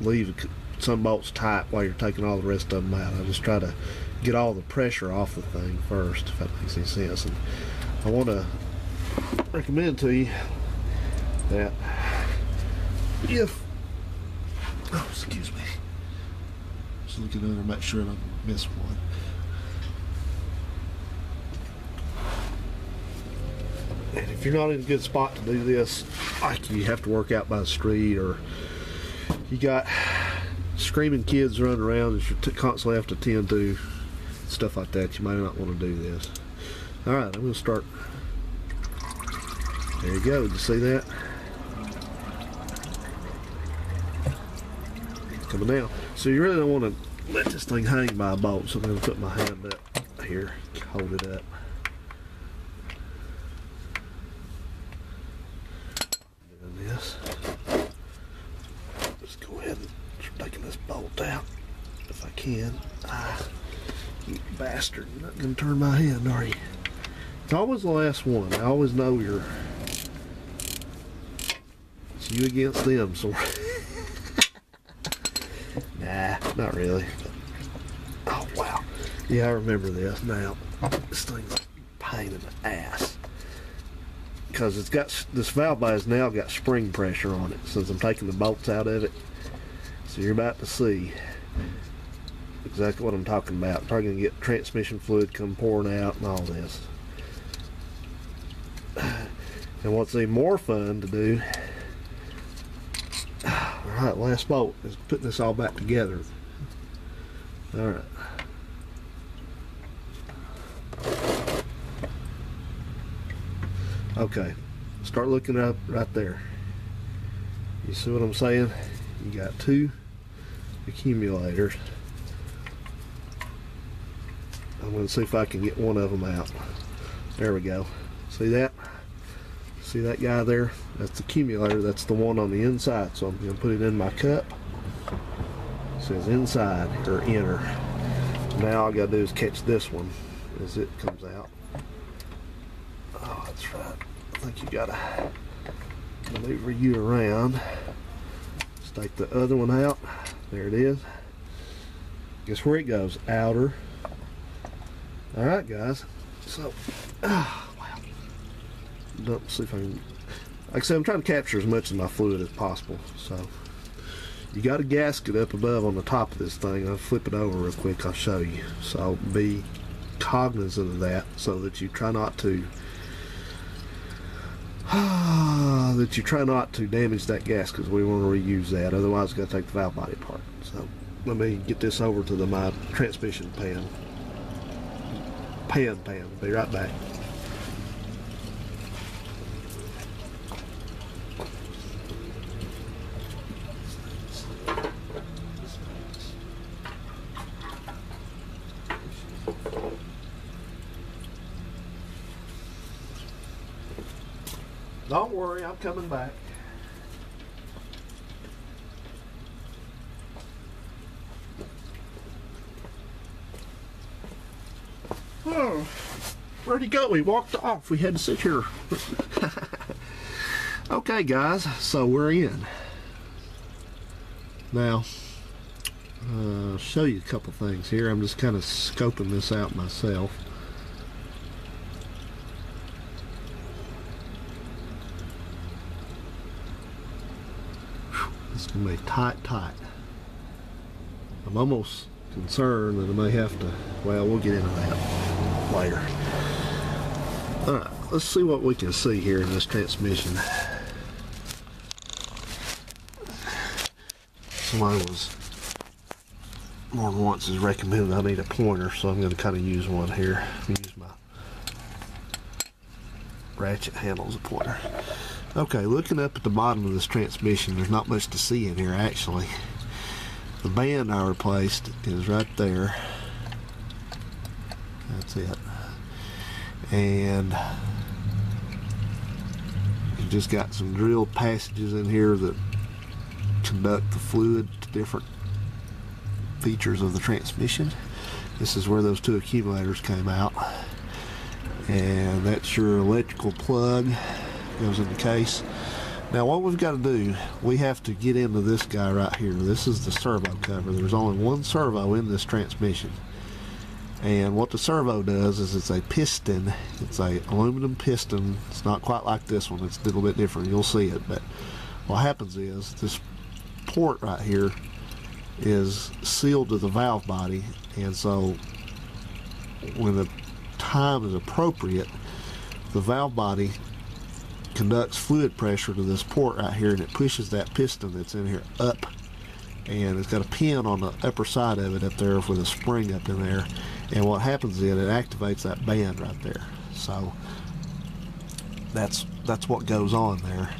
leave some bolts tight while you're taking all the rest of them out. I just try to get all the pressure off the thing first, if that makes any sense. And I want to recommend to you that if oh excuse me looking under make sure I don't miss one and if you're not in a good spot to do this like you have to work out by the street or you got screaming kids running around that you constantly have to tend to stuff like that you might not want to do this all right I'm going to start there you go. Did you see that? It's coming down. So you really don't want to let this thing hang by a bolt. So I'm going to put my hand up here, hold it up. Doing go ahead and taking this bolt out if I can. Ah, you bastard! You're not going to turn my hand, are you? It's always the last one. I always know you're It's you against them, so. not really. Oh, wow. Yeah, I remember this now. This thing's a pain in the ass. Because it's got, this valve has now got spring pressure on it since I'm taking the bolts out of it. So you're about to see exactly what I'm talking about. I'm probably going to get transmission fluid come pouring out and all this. And what's even more fun to do, all right, last bolt is putting this all back together. All right. Okay, start looking up right there. You see what I'm saying? You got two accumulators. I'm to see if I can get one of them out. There we go. See that? See that guy there? That's the accumulator. That's the one on the inside. So I'm to put it in my cup. Says inside or inner. Now all I got to do is catch this one as it comes out. Oh, that's right. I think you got to maneuver you around. Let's take the other one out. There it is. Guess where it goes? Outer. All right, guys. So, ah, wow. Don't see if I can. Like I said, I'm trying to capture as much of my fluid as possible. So, you got a gasket up above on the top of this thing. I'll flip it over real quick. I'll show you. So, be cognizant of that so that you try not to that you try not to damage that gas because we want to reuse that. Otherwise, it's got to take the valve body apart. So let me get this over to the my transmission pan. Pan pan. Be right back. Don't worry, I'm coming back. Oh, where'd he go? He walked off. We had to sit here. okay, guys, so we're in. Now, uh, I'll show you a couple things here. I'm just kind of scoping this out myself. Gonna be tight, tight. I'm almost concerned that I may have to. Well, we'll get into that later. All right, let's see what we can see here in this transmission. Somebody was more than once has recommended I need a pointer, so I'm going to kind of use one here. Use my ratchet handle as a pointer. Okay, looking up at the bottom of this transmission, there's not much to see in here actually. The band I replaced is right there. That's it. And you just got some drilled passages in here that conduct the fluid to different features of the transmission. This is where those two accumulators came out. And that's your electrical plug goes in the case. Now what we've got to do, we have to get into this guy right here. This is the servo cover. There's only one servo in this transmission. And what the servo does is it's a piston. It's a aluminum piston. It's not quite like this one. It's a little bit different. You'll see it. But what happens is this port right here is sealed to the valve body. And so when the time is appropriate, the valve body conducts fluid pressure to this port right here and it pushes that piston that's in here up. And it's got a pin on the upper side of it up there with a spring up in there. And what happens is it activates that band right there. So that's that's what goes on there.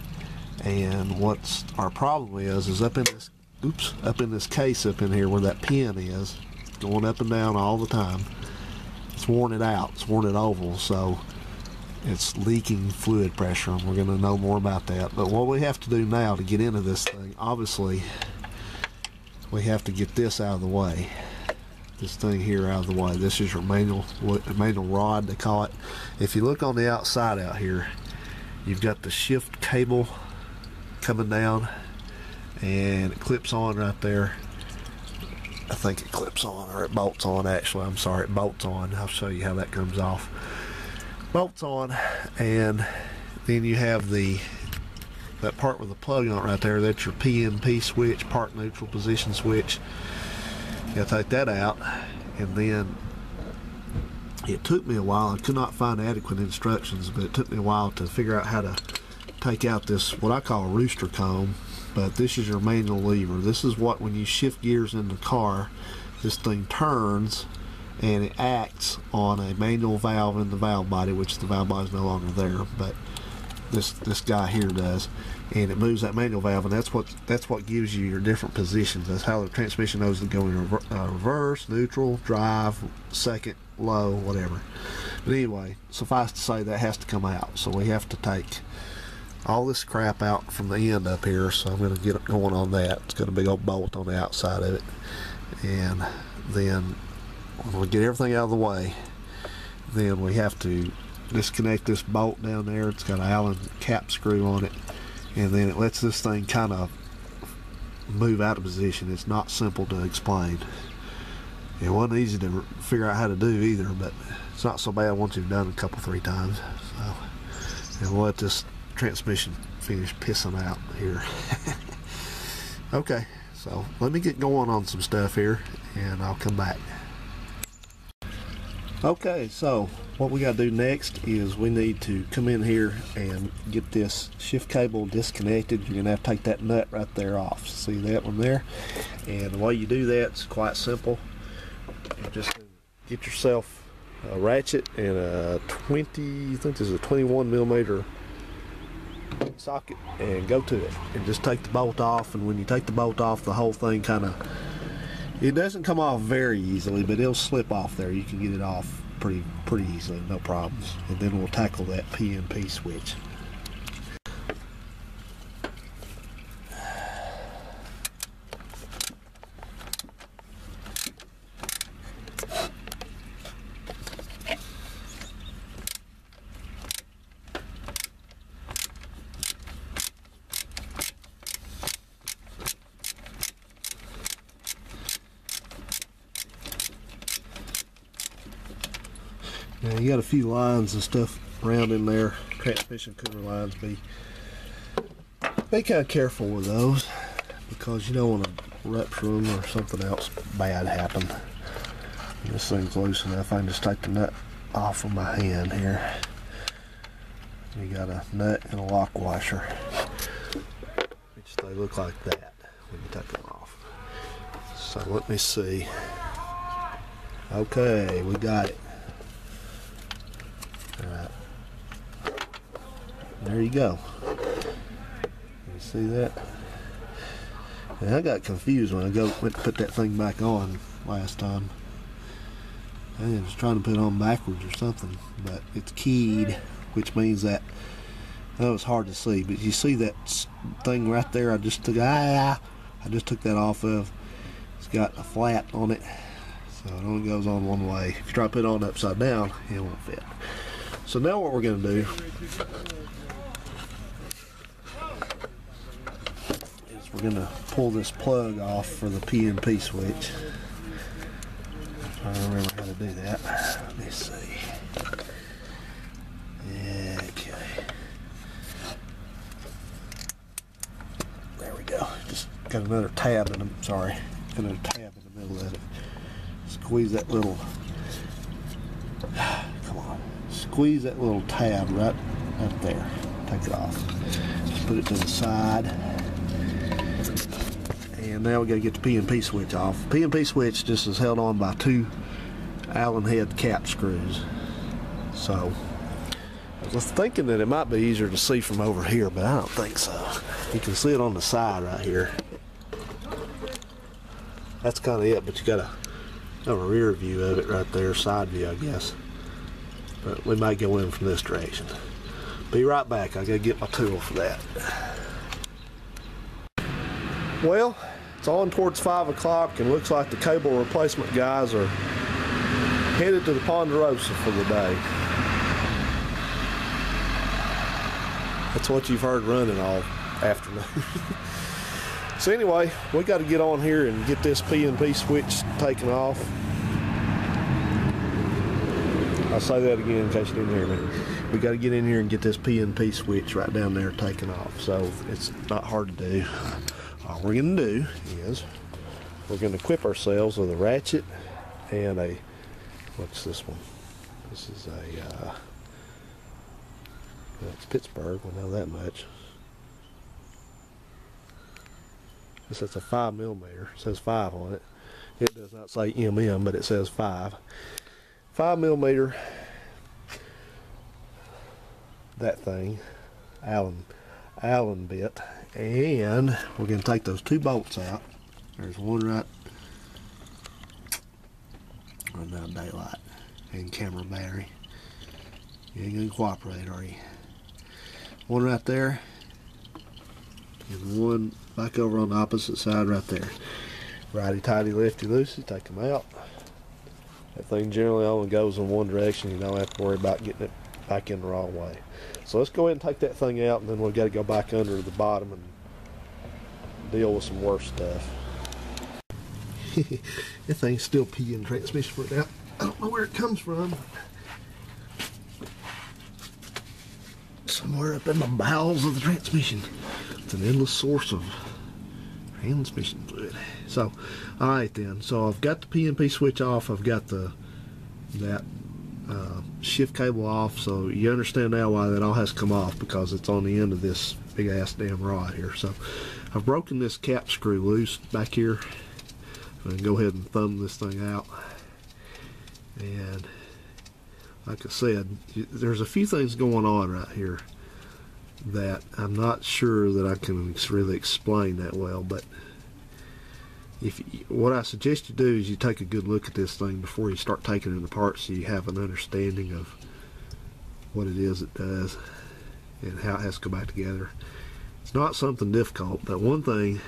And what's our problem is is up in this oops up in this case up in here where that pin is going up and down all the time it's worn it out it's worn it oval. So it's leaking fluid pressure and we're going to know more about that. But what we have to do now to get into this thing obviously we have to get this out of the way. This thing here out of the way. This is your manual manual rod they call it. If you look on the outside out here you've got the shift cable coming down and it clips on right there. I think it clips on or it bolts on actually. I'm sorry it bolts on. I'll show you how that comes off bolts on and then you have the that part with the plug on it right there that's your PNP switch park neutral position switch you take that out and then it took me a while. I could not find adequate instructions, but it took me a while to figure out how to take out this what I call a rooster comb. But this is your manual lever. This is what when you shift gears in the car, this thing turns and it acts on a manual valve in the valve body, which the valve body is no longer there, but this this guy here does, and it moves that manual valve, and that's what that's what gives you your different positions. That's how the transmission knows to go in rever uh, reverse, neutral, drive, second, low, whatever. But anyway, suffice to say that has to come out, so we have to take all this crap out from the end up here. So I'm going to get going on that. It's got a big old bolt on the outside of it, and then when we get everything out of the way, then we have to disconnect this bolt down there. It's got an Allen cap screw on it, and then it lets this thing kind of move out of position. It's not simple to explain. It wasn't easy to figure out how to do either, but it's not so bad once you've done it a couple, three times. So, and we'll let this transmission finish pissing out here. okay, so let me get going on some stuff here, and I'll come back. Okay, so what we got to do next is we need to come in here and get this shift cable disconnected. You're going to have to take that nut right there off. See that one there? And the way you do that is quite simple. You just get yourself a ratchet and a 20, I think this is a 21 millimeter socket and go to it and just take the bolt off and when you take the bolt off the whole thing kind of it doesn't come off very easily, but it'll slip off there. You can get it off pretty pretty easily, no problems. And then we'll tackle that PNP switch. Now you a few lines and stuff around in there. Transmission cooler lines. Be be kind of careful with those because you don't want to rupture them or something else bad happen. This thing's loose enough. I can just take the nut off of my hand here. You got a nut and a lock washer, which they look like that when you take them off. So let me see. Okay, we got it. There you go. You see that? And I got confused when I go went to put that thing back on last time. I was trying to put it on backwards or something, but it's keyed, which means that that was hard to see. But you see that thing right there? I just took ah, I just took that off of. It's got a flat on it, so it only goes on one way. If you try to put it on upside down, it won't fit. So now what we're going to do we're going to pull this plug off for the PNP switch. I don't remember how to do that. Let me see. Okay. There we go. Just got another tab in them. Sorry, got another tab in the middle of it. Squeeze that little. Come on. Squeeze that little tab right up there. Take it off. Just put it to the side. And now we got to get the PNP switch off. PNP switch just is held on by two Allen head cap screws. So I was thinking that it might be easier to see from over here, but I don't think so. You can see it on the side right here. That's kind of it, but you got a, a rear view of it right there, side view, I guess. But we might go in from this direction. Be right back. I gotta get my tool for that. Well, it's on towards five o'clock and looks like the cable replacement guys are headed to the Ponderosa for the day. That's what you've heard running all afternoon. so anyway, we got to get on here and get this PNP switch taken off. I'll say that again in case you didn't hear me. We got to get in here and get this PNP switch right down there taken off. So it's not hard to do. All we're going to do is we're going to equip ourselves with a ratchet and a what's this one? This is a, uh, it's Pittsburgh, we know that much. This is a 5 millimeter. It says 5 on it. It does not say MM, but it says 5. 5 millimeter. That thing. Allen, Allen bit. And we're going to take those two bolts out. There's one right run down daylight and camera battery. You ain't gonna cooperate, are you? One right there, and one back over on the opposite side right there. Righty tighty, lefty loosey, take them out. That thing generally only goes in one direction. You don't have to worry about getting it back in the wrong way. So let's go ahead and take that thing out, and then we've got to go back under the bottom and deal with some worse stuff. that thing's still peeing transmission fluid out. I don't know where it comes from. Somewhere up in the bowels of the transmission. It's an endless source of transmission fluid. So, all right then. So I've got the PNP switch off. I've got the that uh, shift cable off. So you understand now why that all has come off because it's on the end of this big ass damn rod here. So I've broken this cap screw loose back here. I'm gonna go ahead and thumb this thing out. And like I said, there's a few things going on right here that I'm not sure that I can really explain that well, but if what I suggest you do is you take a good look at this thing before you start taking it apart so you have an understanding of what it is it does and how it has to go back together. It's not something difficult, but one thing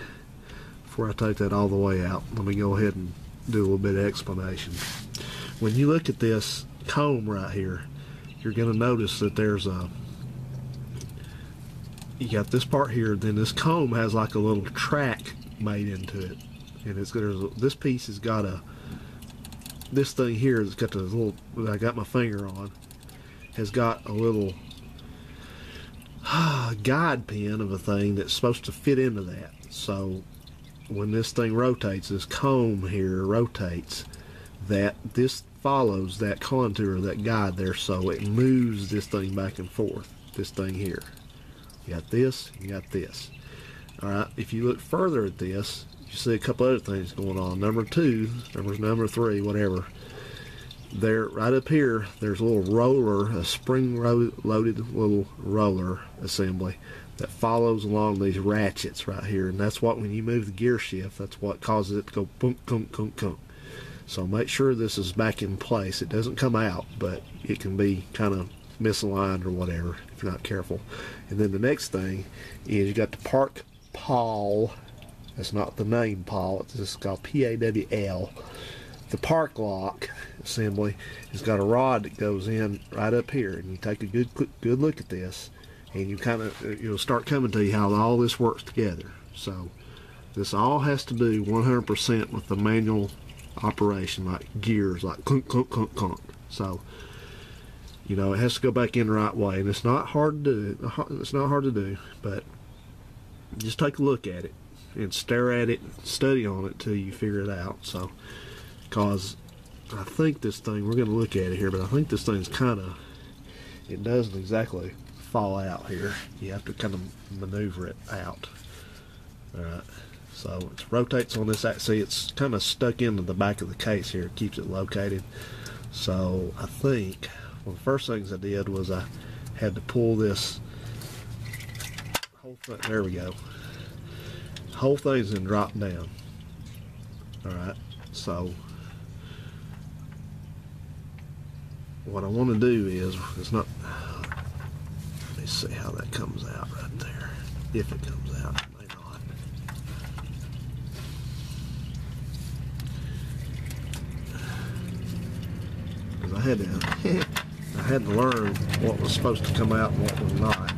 before I take that all the way out, let me go ahead and do a little bit of explanation. When you look at this comb right here, you're going to notice that there's a you got this part here, then this comb has like a little track made into it, and it's there's this piece has got a this thing here that's got the little I got my finger on has got a little ah, guide pin of a thing that's supposed to fit into that. So when this thing rotates, this comb here rotates, that this follows that contour, that guide there, so it moves this thing back and forth, this thing here. You got this, you got this. Alright, if you look further at this, you see a couple other things going on. Number two, number number three, whatever. There, right up here, there's a little roller, a spring-loaded little roller assembly that follows along these ratchets right here, and that's what when you move the gear shift, that's what causes it to go boom, boom, boom, boom. So make sure this is back in place. It doesn't come out, but it can be kind of misaligned or whatever if you're not careful. And then the next thing is you got the Park Pawl. That's not the name Paul. It's just called P-A-W-L. The park lock assembly has got a rod that goes in right up here, and you take a good good look at this and you kind of you'll start coming to you how all this works together. So this all has to do 100% with the manual operation, like gears, like clunk, clunk, clunk, clunk. So you know it has to go back in the right way, and it's not hard to do. It's not hard to do, but just take a look at it and stare at it, study on it till you figure it out. So, cause I think this thing we're going to look at it here, but I think this thing's kind of it doesn't exactly fall out here. You have to kind of maneuver it out. Alright, so it rotates on this See, it's kind of stuck into the back of the case here. Keeps it located. So I think one of the first things I did was I had to pull this whole thing. There we go. Whole thing's in drop down. Alright, so what I want to do is, it's not let me see how that comes out right there. If it comes out, I had to, I had to learn what was supposed to come out and what was not.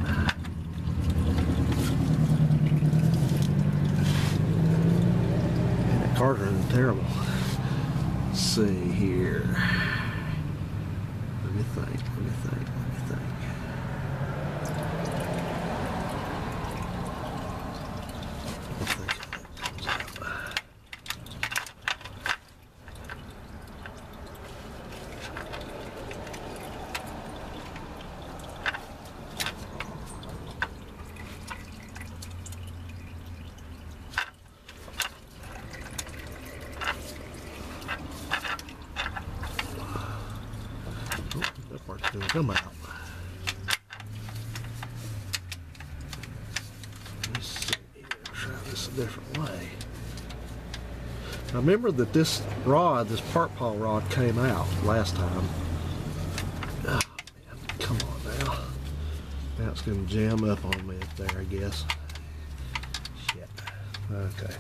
And that Carter is terrible. Let's see here. Let me think. Let me think. come out. Let's see here, try this a different way. Now remember that this rod, this park pawl rod came out last time. Oh, man, come on now. Now it's gonna jam up on me up there, I guess. Shit. Okay.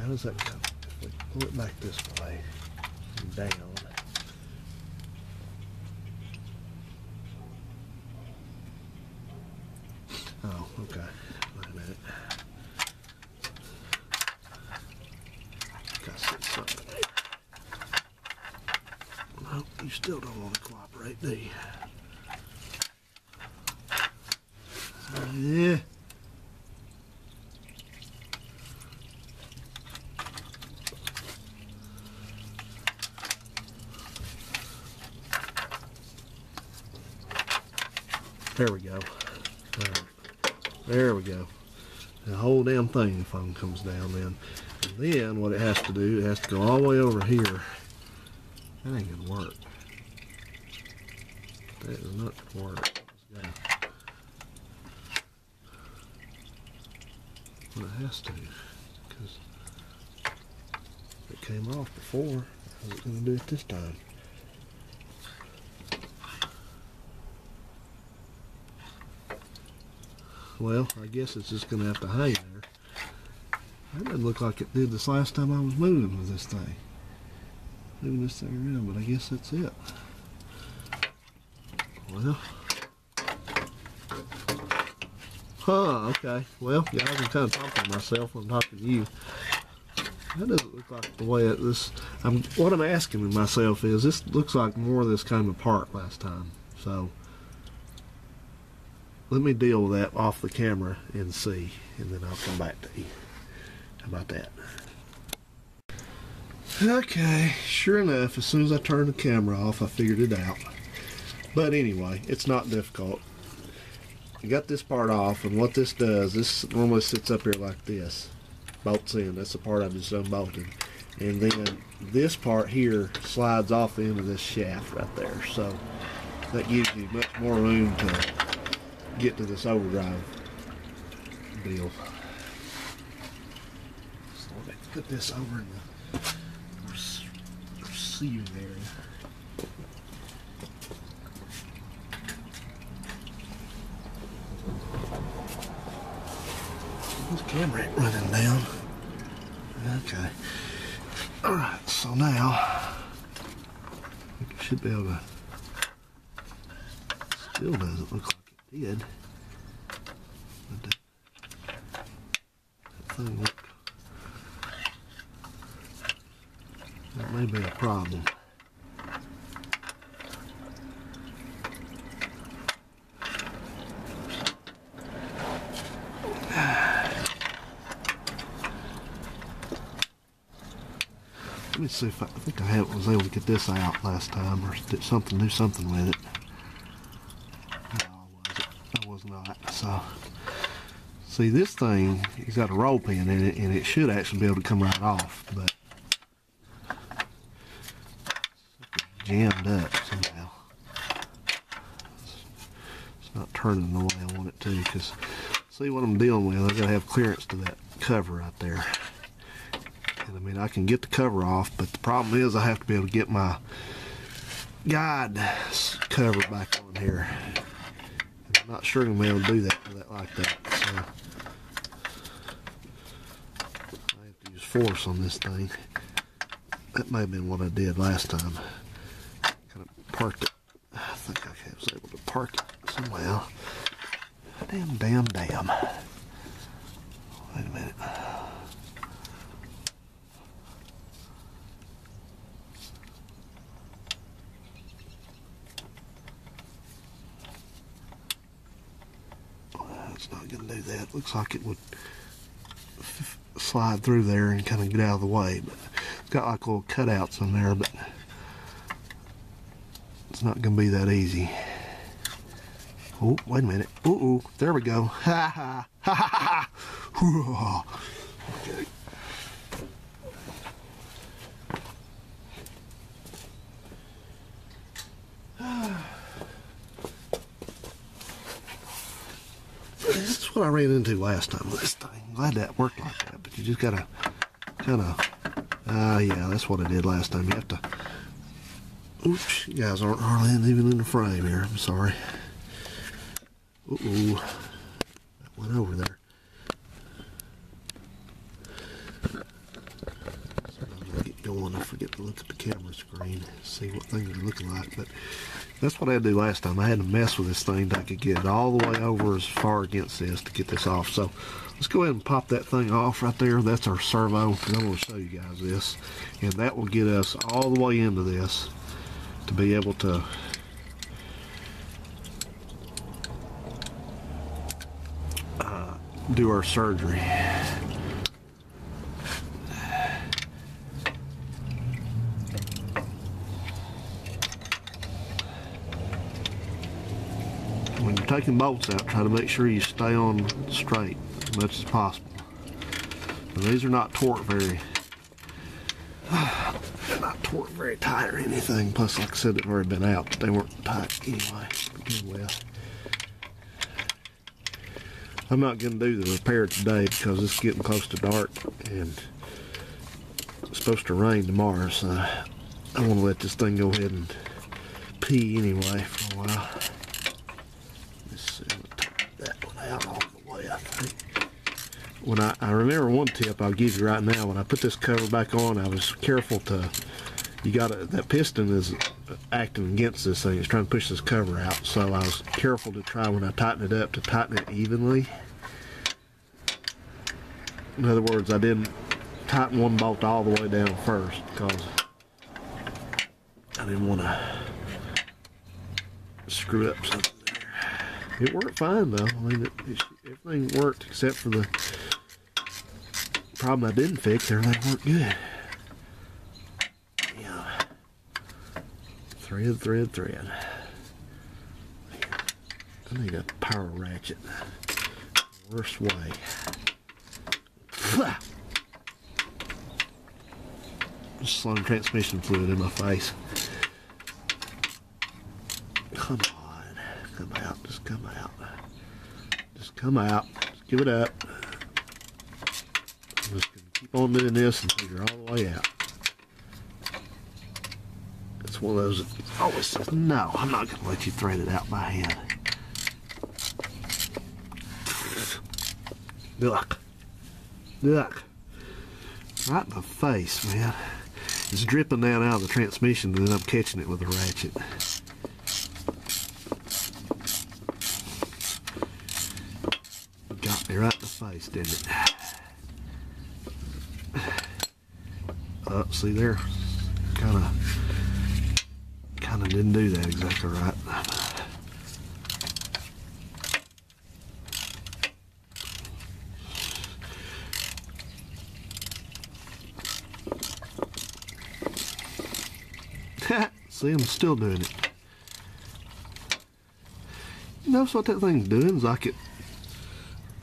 How does that come? We pull it back this way, down. Oh, okay. Wait a minute. Gotta see something here. Nope, you still don't want to cooperate, do you? Yeah. There we go. There we go. The whole damn thing phone comes down then. And then what it has to do, it has to go all the way over here. That ain't gonna work. Go. Well, it has to, because it came off before. How's it gonna do it this time? Well, I guess it's just gonna have to hang there. That doesn't look like it did this last time I was moving with this thing. Moving this thing around, but I guess that's it. Well. Huh, okay. Well, yeah, I can kind of talk to myself when I'm talking to you. That doesn't look like the way it, this. I'm what I'm asking myself is this looks like more of this came apart last time. So let me deal with that off the camera and see, and then I'll come back to you. How about that? Okay, sure enough, as soon as I turned the camera off, I figured it out. But anyway, it's not difficult. I got this part off, and what this does, this normally sits up here like this. Bolts in, that's the part I just unbolted. And then this part here slides off the end of this shaft right there. So that gives you much more room to get to this overdrive deal. So let's put this over in the rec- receiving area. This running down. Okay. Alright, so now I think should be able to still doesn't look like it did. But that, that thing that may be a problem. See if I, I think I was able to get this out last time or did something, do something with it. No, I wasn't. I was not. So, see, this thing, it's got a roll pin in it, and it should actually be able to come right off, but it's jammed up somehow. It's not turning the way I want it to, because see what I'm dealing with. I've gotta have clearance to that cover right there. And I mean, I can get the cover off, but the problem is I have to be able to get my guide cover back on here. And I'm not sure I'm gonna be able to do that, that like that. So I have to use force on this thing. That may have been what I did last time. Kind of parked it. I think I was able to park it somehow. Damn, damn, damn. Wait a minute. It's not going to like it would slide through there and kind of get out of the way, but it's got like little cutouts in there, but it's not going to be that easy. Oh, wait a minute. Ooh, ooh, there we go. Ha ha, ha ha ha. ha. Okay. This is what I ran into last time with this thing. Glad that worked like that, but you just gotta kind of. Ah, yeah, that's what I did last time. You have to. Oops, you guys aren't hardly even in the frame here. I'm sorry. Uh-oh. That went over there. Sometimes I get going, I forget to look at the camera screen, see what things are looking like. But that's what I had to do last time. I had to mess with this thing I could get all the way over as far against this to get this off. So let's go ahead and pop that thing off right there. That's our servo. And I'm going to show you guys this. And that will get us all the way into this to be able to uh, do our surgery. When you're taking bolts out, try to make sure you stay on straight as much as possible. These are not torqued very they're not torqued very tight or anything. Plus, like I said, they've already been out, but they weren't tight anyway to begin with. I'm not going to do the repair today because it's getting close to dark and it's supposed to rain tomorrow, so I want to let this thing go ahead and pee anyway for a while. Let's see, we'll take that one out all the way, I think when I, I remember one tip I'll give you right now. When I put this cover back on, I was careful to. You got that piston is acting against this thing. It's trying to push this cover out. So I was careful to try when I tighten it up to tighten it evenly. In other words, I didn't tighten one bolt all the way down first because I didn't want to screw up something. It worked fine though. I mean, it, it, everything worked except for the problem I didn't fix, everything worked good. Yeah. Thread, thread, thread. I need a power ratchet. Worst way. Just slung transmission fluid in my face. Come on. Come out. Just come out. Just come out. Just give it up. I'm just going to keep on doing this until you're all the way out. It's one of those that always says, no, I'm not going to let you thread it out by hand. Look. Look. Right in the face, man. It's dripping down out of the transmission and then I'm catching it with a ratchet. Got me face, didn't it? Oh, see there? Kind of, kind of didn't do that exactly right. see, I'm still doing it. You notice what that thing's doing? Is like it,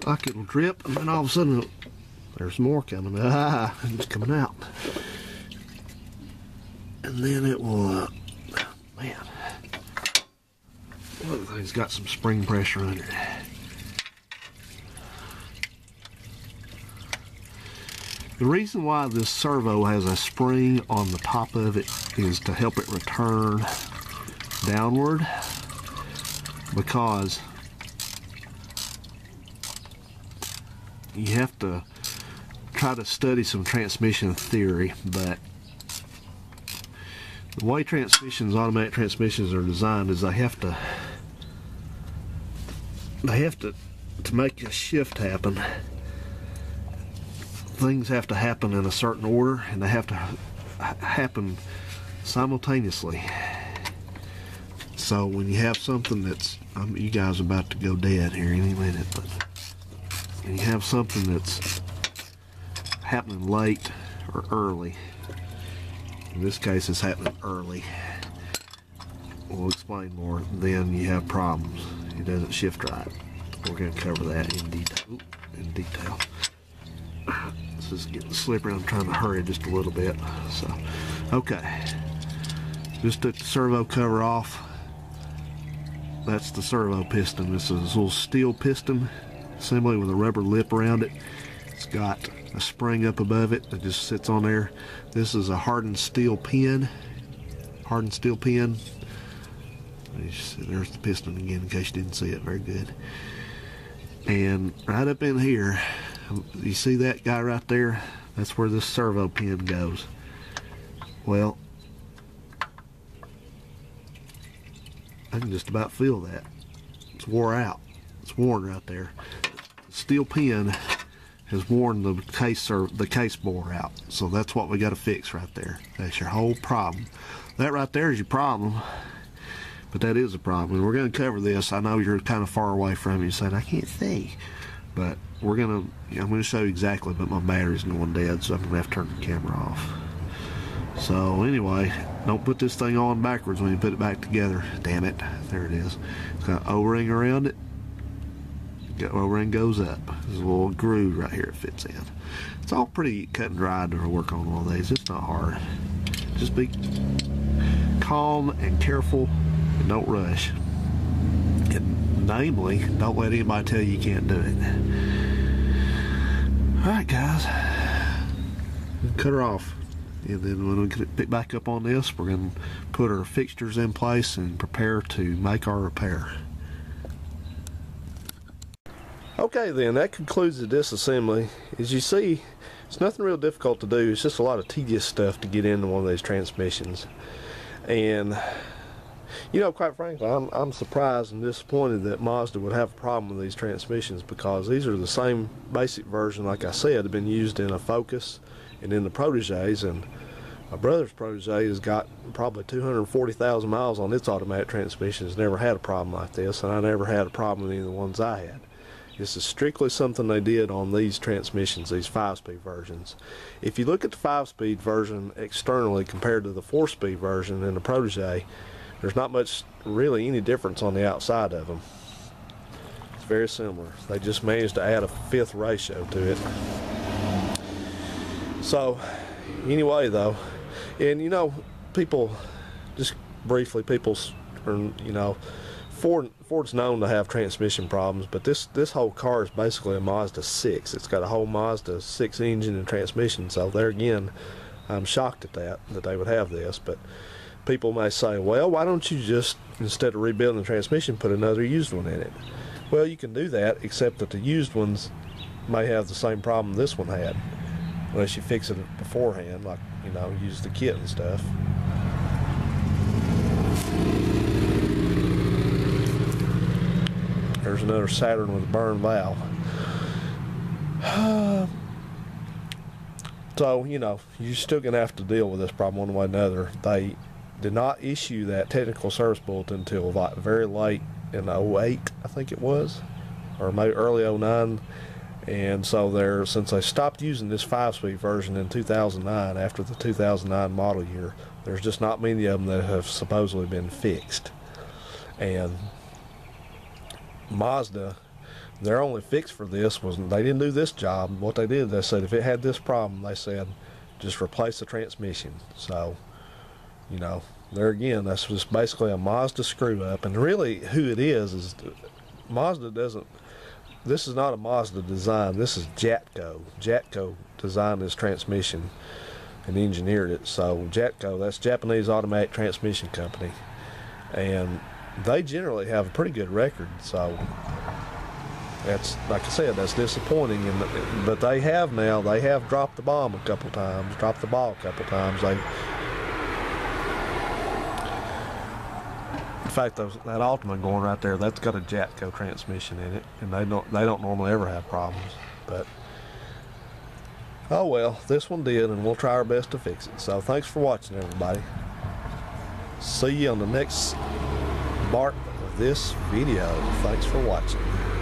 like it'll drip, and then all of a sudden, there's more coming. Ah, it's coming out and then it will, uh, man, the thing's got some spring pressure under it. The reason why this servo has a spring on the top of it is to help it return downward because you have to try to study some transmission theory, but the way transmissions, automatic transmissions are designed is they have to they have to to make a shift happen. Things have to happen in a certain order and they have to happen simultaneously. So when you have something that's um, you guys are about to go dead here any minute but when you have something that's happening late or early in this case, it's happening early. We'll explain more. Then you have problems. It doesn't shift right. We're going to cover that in detail. In detail. This is getting slippery. I'm trying to hurry just a little bit. So, okay. Just took the servo cover off. that's the servo piston. This is a little steel piston assembly with a rubber lip around it. It's got a spring up above it that just sits on there. This is a hardened steel pin. Hardened steel pin. There's the piston again in case you didn't see it. Very good. And right up in here, you see that guy right there? That's where this servo pin goes. Well, I can just about feel that. It's wore out. It's worn right there. Steel pin has worn the case or the case bore out. So that's what we got to fix right there. That's your whole problem. That right there is your problem. But that is a problem. And we're going to cover this. I know you're kind of far away from. You said I can't see. But we're going to, I'm going to show you exactly, but my battery's going dead, so I'm going to have to turn the camera off. So anyway, don't put this thing on backwards when you put it back together. Damn it. There it is. It's got an O-ring around it. O-ring goes up. There's a little groove right here it fits in. It's all pretty cut and dried to work on one of these. It's not hard. Just be calm and careful and don't rush. And namely, don't let anybody tell you you can't do it. Alright guys. Cut her off. And then when we get pick back up on this, we're going to put our fixtures in place and prepare to make our repair. Okay then, that concludes the disassembly. As you see, it's nothing real difficult to do. It's just a lot of tedious stuff to get into one of these transmissions. And, you know, quite frankly, I'm, I'm surprised and disappointed that Mazda would have a problem with these transmissions because these are the same basic version, like I said, have been used in a Focus and in the Proteges. And my brother's Protege has got probably 240,000 miles on its automatic transmission. Has never had a problem like this, and I never had a problem with any of the ones I had. This is strictly something they did on these transmissions, these 5-speed versions. If you look at the 5-speed version externally compared to the 4-speed version in the Protege, there's not much really any difference on the outside of them. It's very similar. They just managed to add a fifth ratio to it. So, anyway, though, and you know, people, just briefly, people, you know, Ford Ford's known to have transmission problems, but this this whole car is basically a Mazda 6. It's got a whole Mazda 6 engine and transmission. So there again, I'm shocked at that that they would have this. But people may say, well, why don't you just instead of rebuilding the transmission, put another used one in it? Well, you can do that, except that the used ones may have the same problem this one had, unless you fix it beforehand, like you know, use the kit and stuff. There's another Saturn with a burn valve. so, you know, you're still going to have to deal with this problem one way or another. They did not issue that technical service bulletin until like very late in 08, I think it was, or maybe early 09. And so they're, since they stopped using this five-speed version in 2009, after the 2009 model year, there's just not many of them that have supposedly been fixed. And Mazda, their only fix for this was they didn't do this job. What they did, they said if it had this problem, they said just replace the transmission. So, you know, there again, that's just basically a Mazda screw up. And really, who it is is Mazda doesn't. This is not a Mazda design. This is Jatco. Jatco designed this transmission and engineered it. So Jatco, that's Japanese Automatic Transmission Company, and they generally have a pretty good record. So that's like I said, that's disappointing. And but they have now they have dropped the bomb a couple times, dropped the ball a couple times. They in fact those, that Altima going right there, that's got a Jatco transmission in it, and they don't they don't normally ever have problems. But oh well, this one did, and we'll try our best to fix it. So thanks for watching, everybody. See you on the next part of this video. Thanks for watching.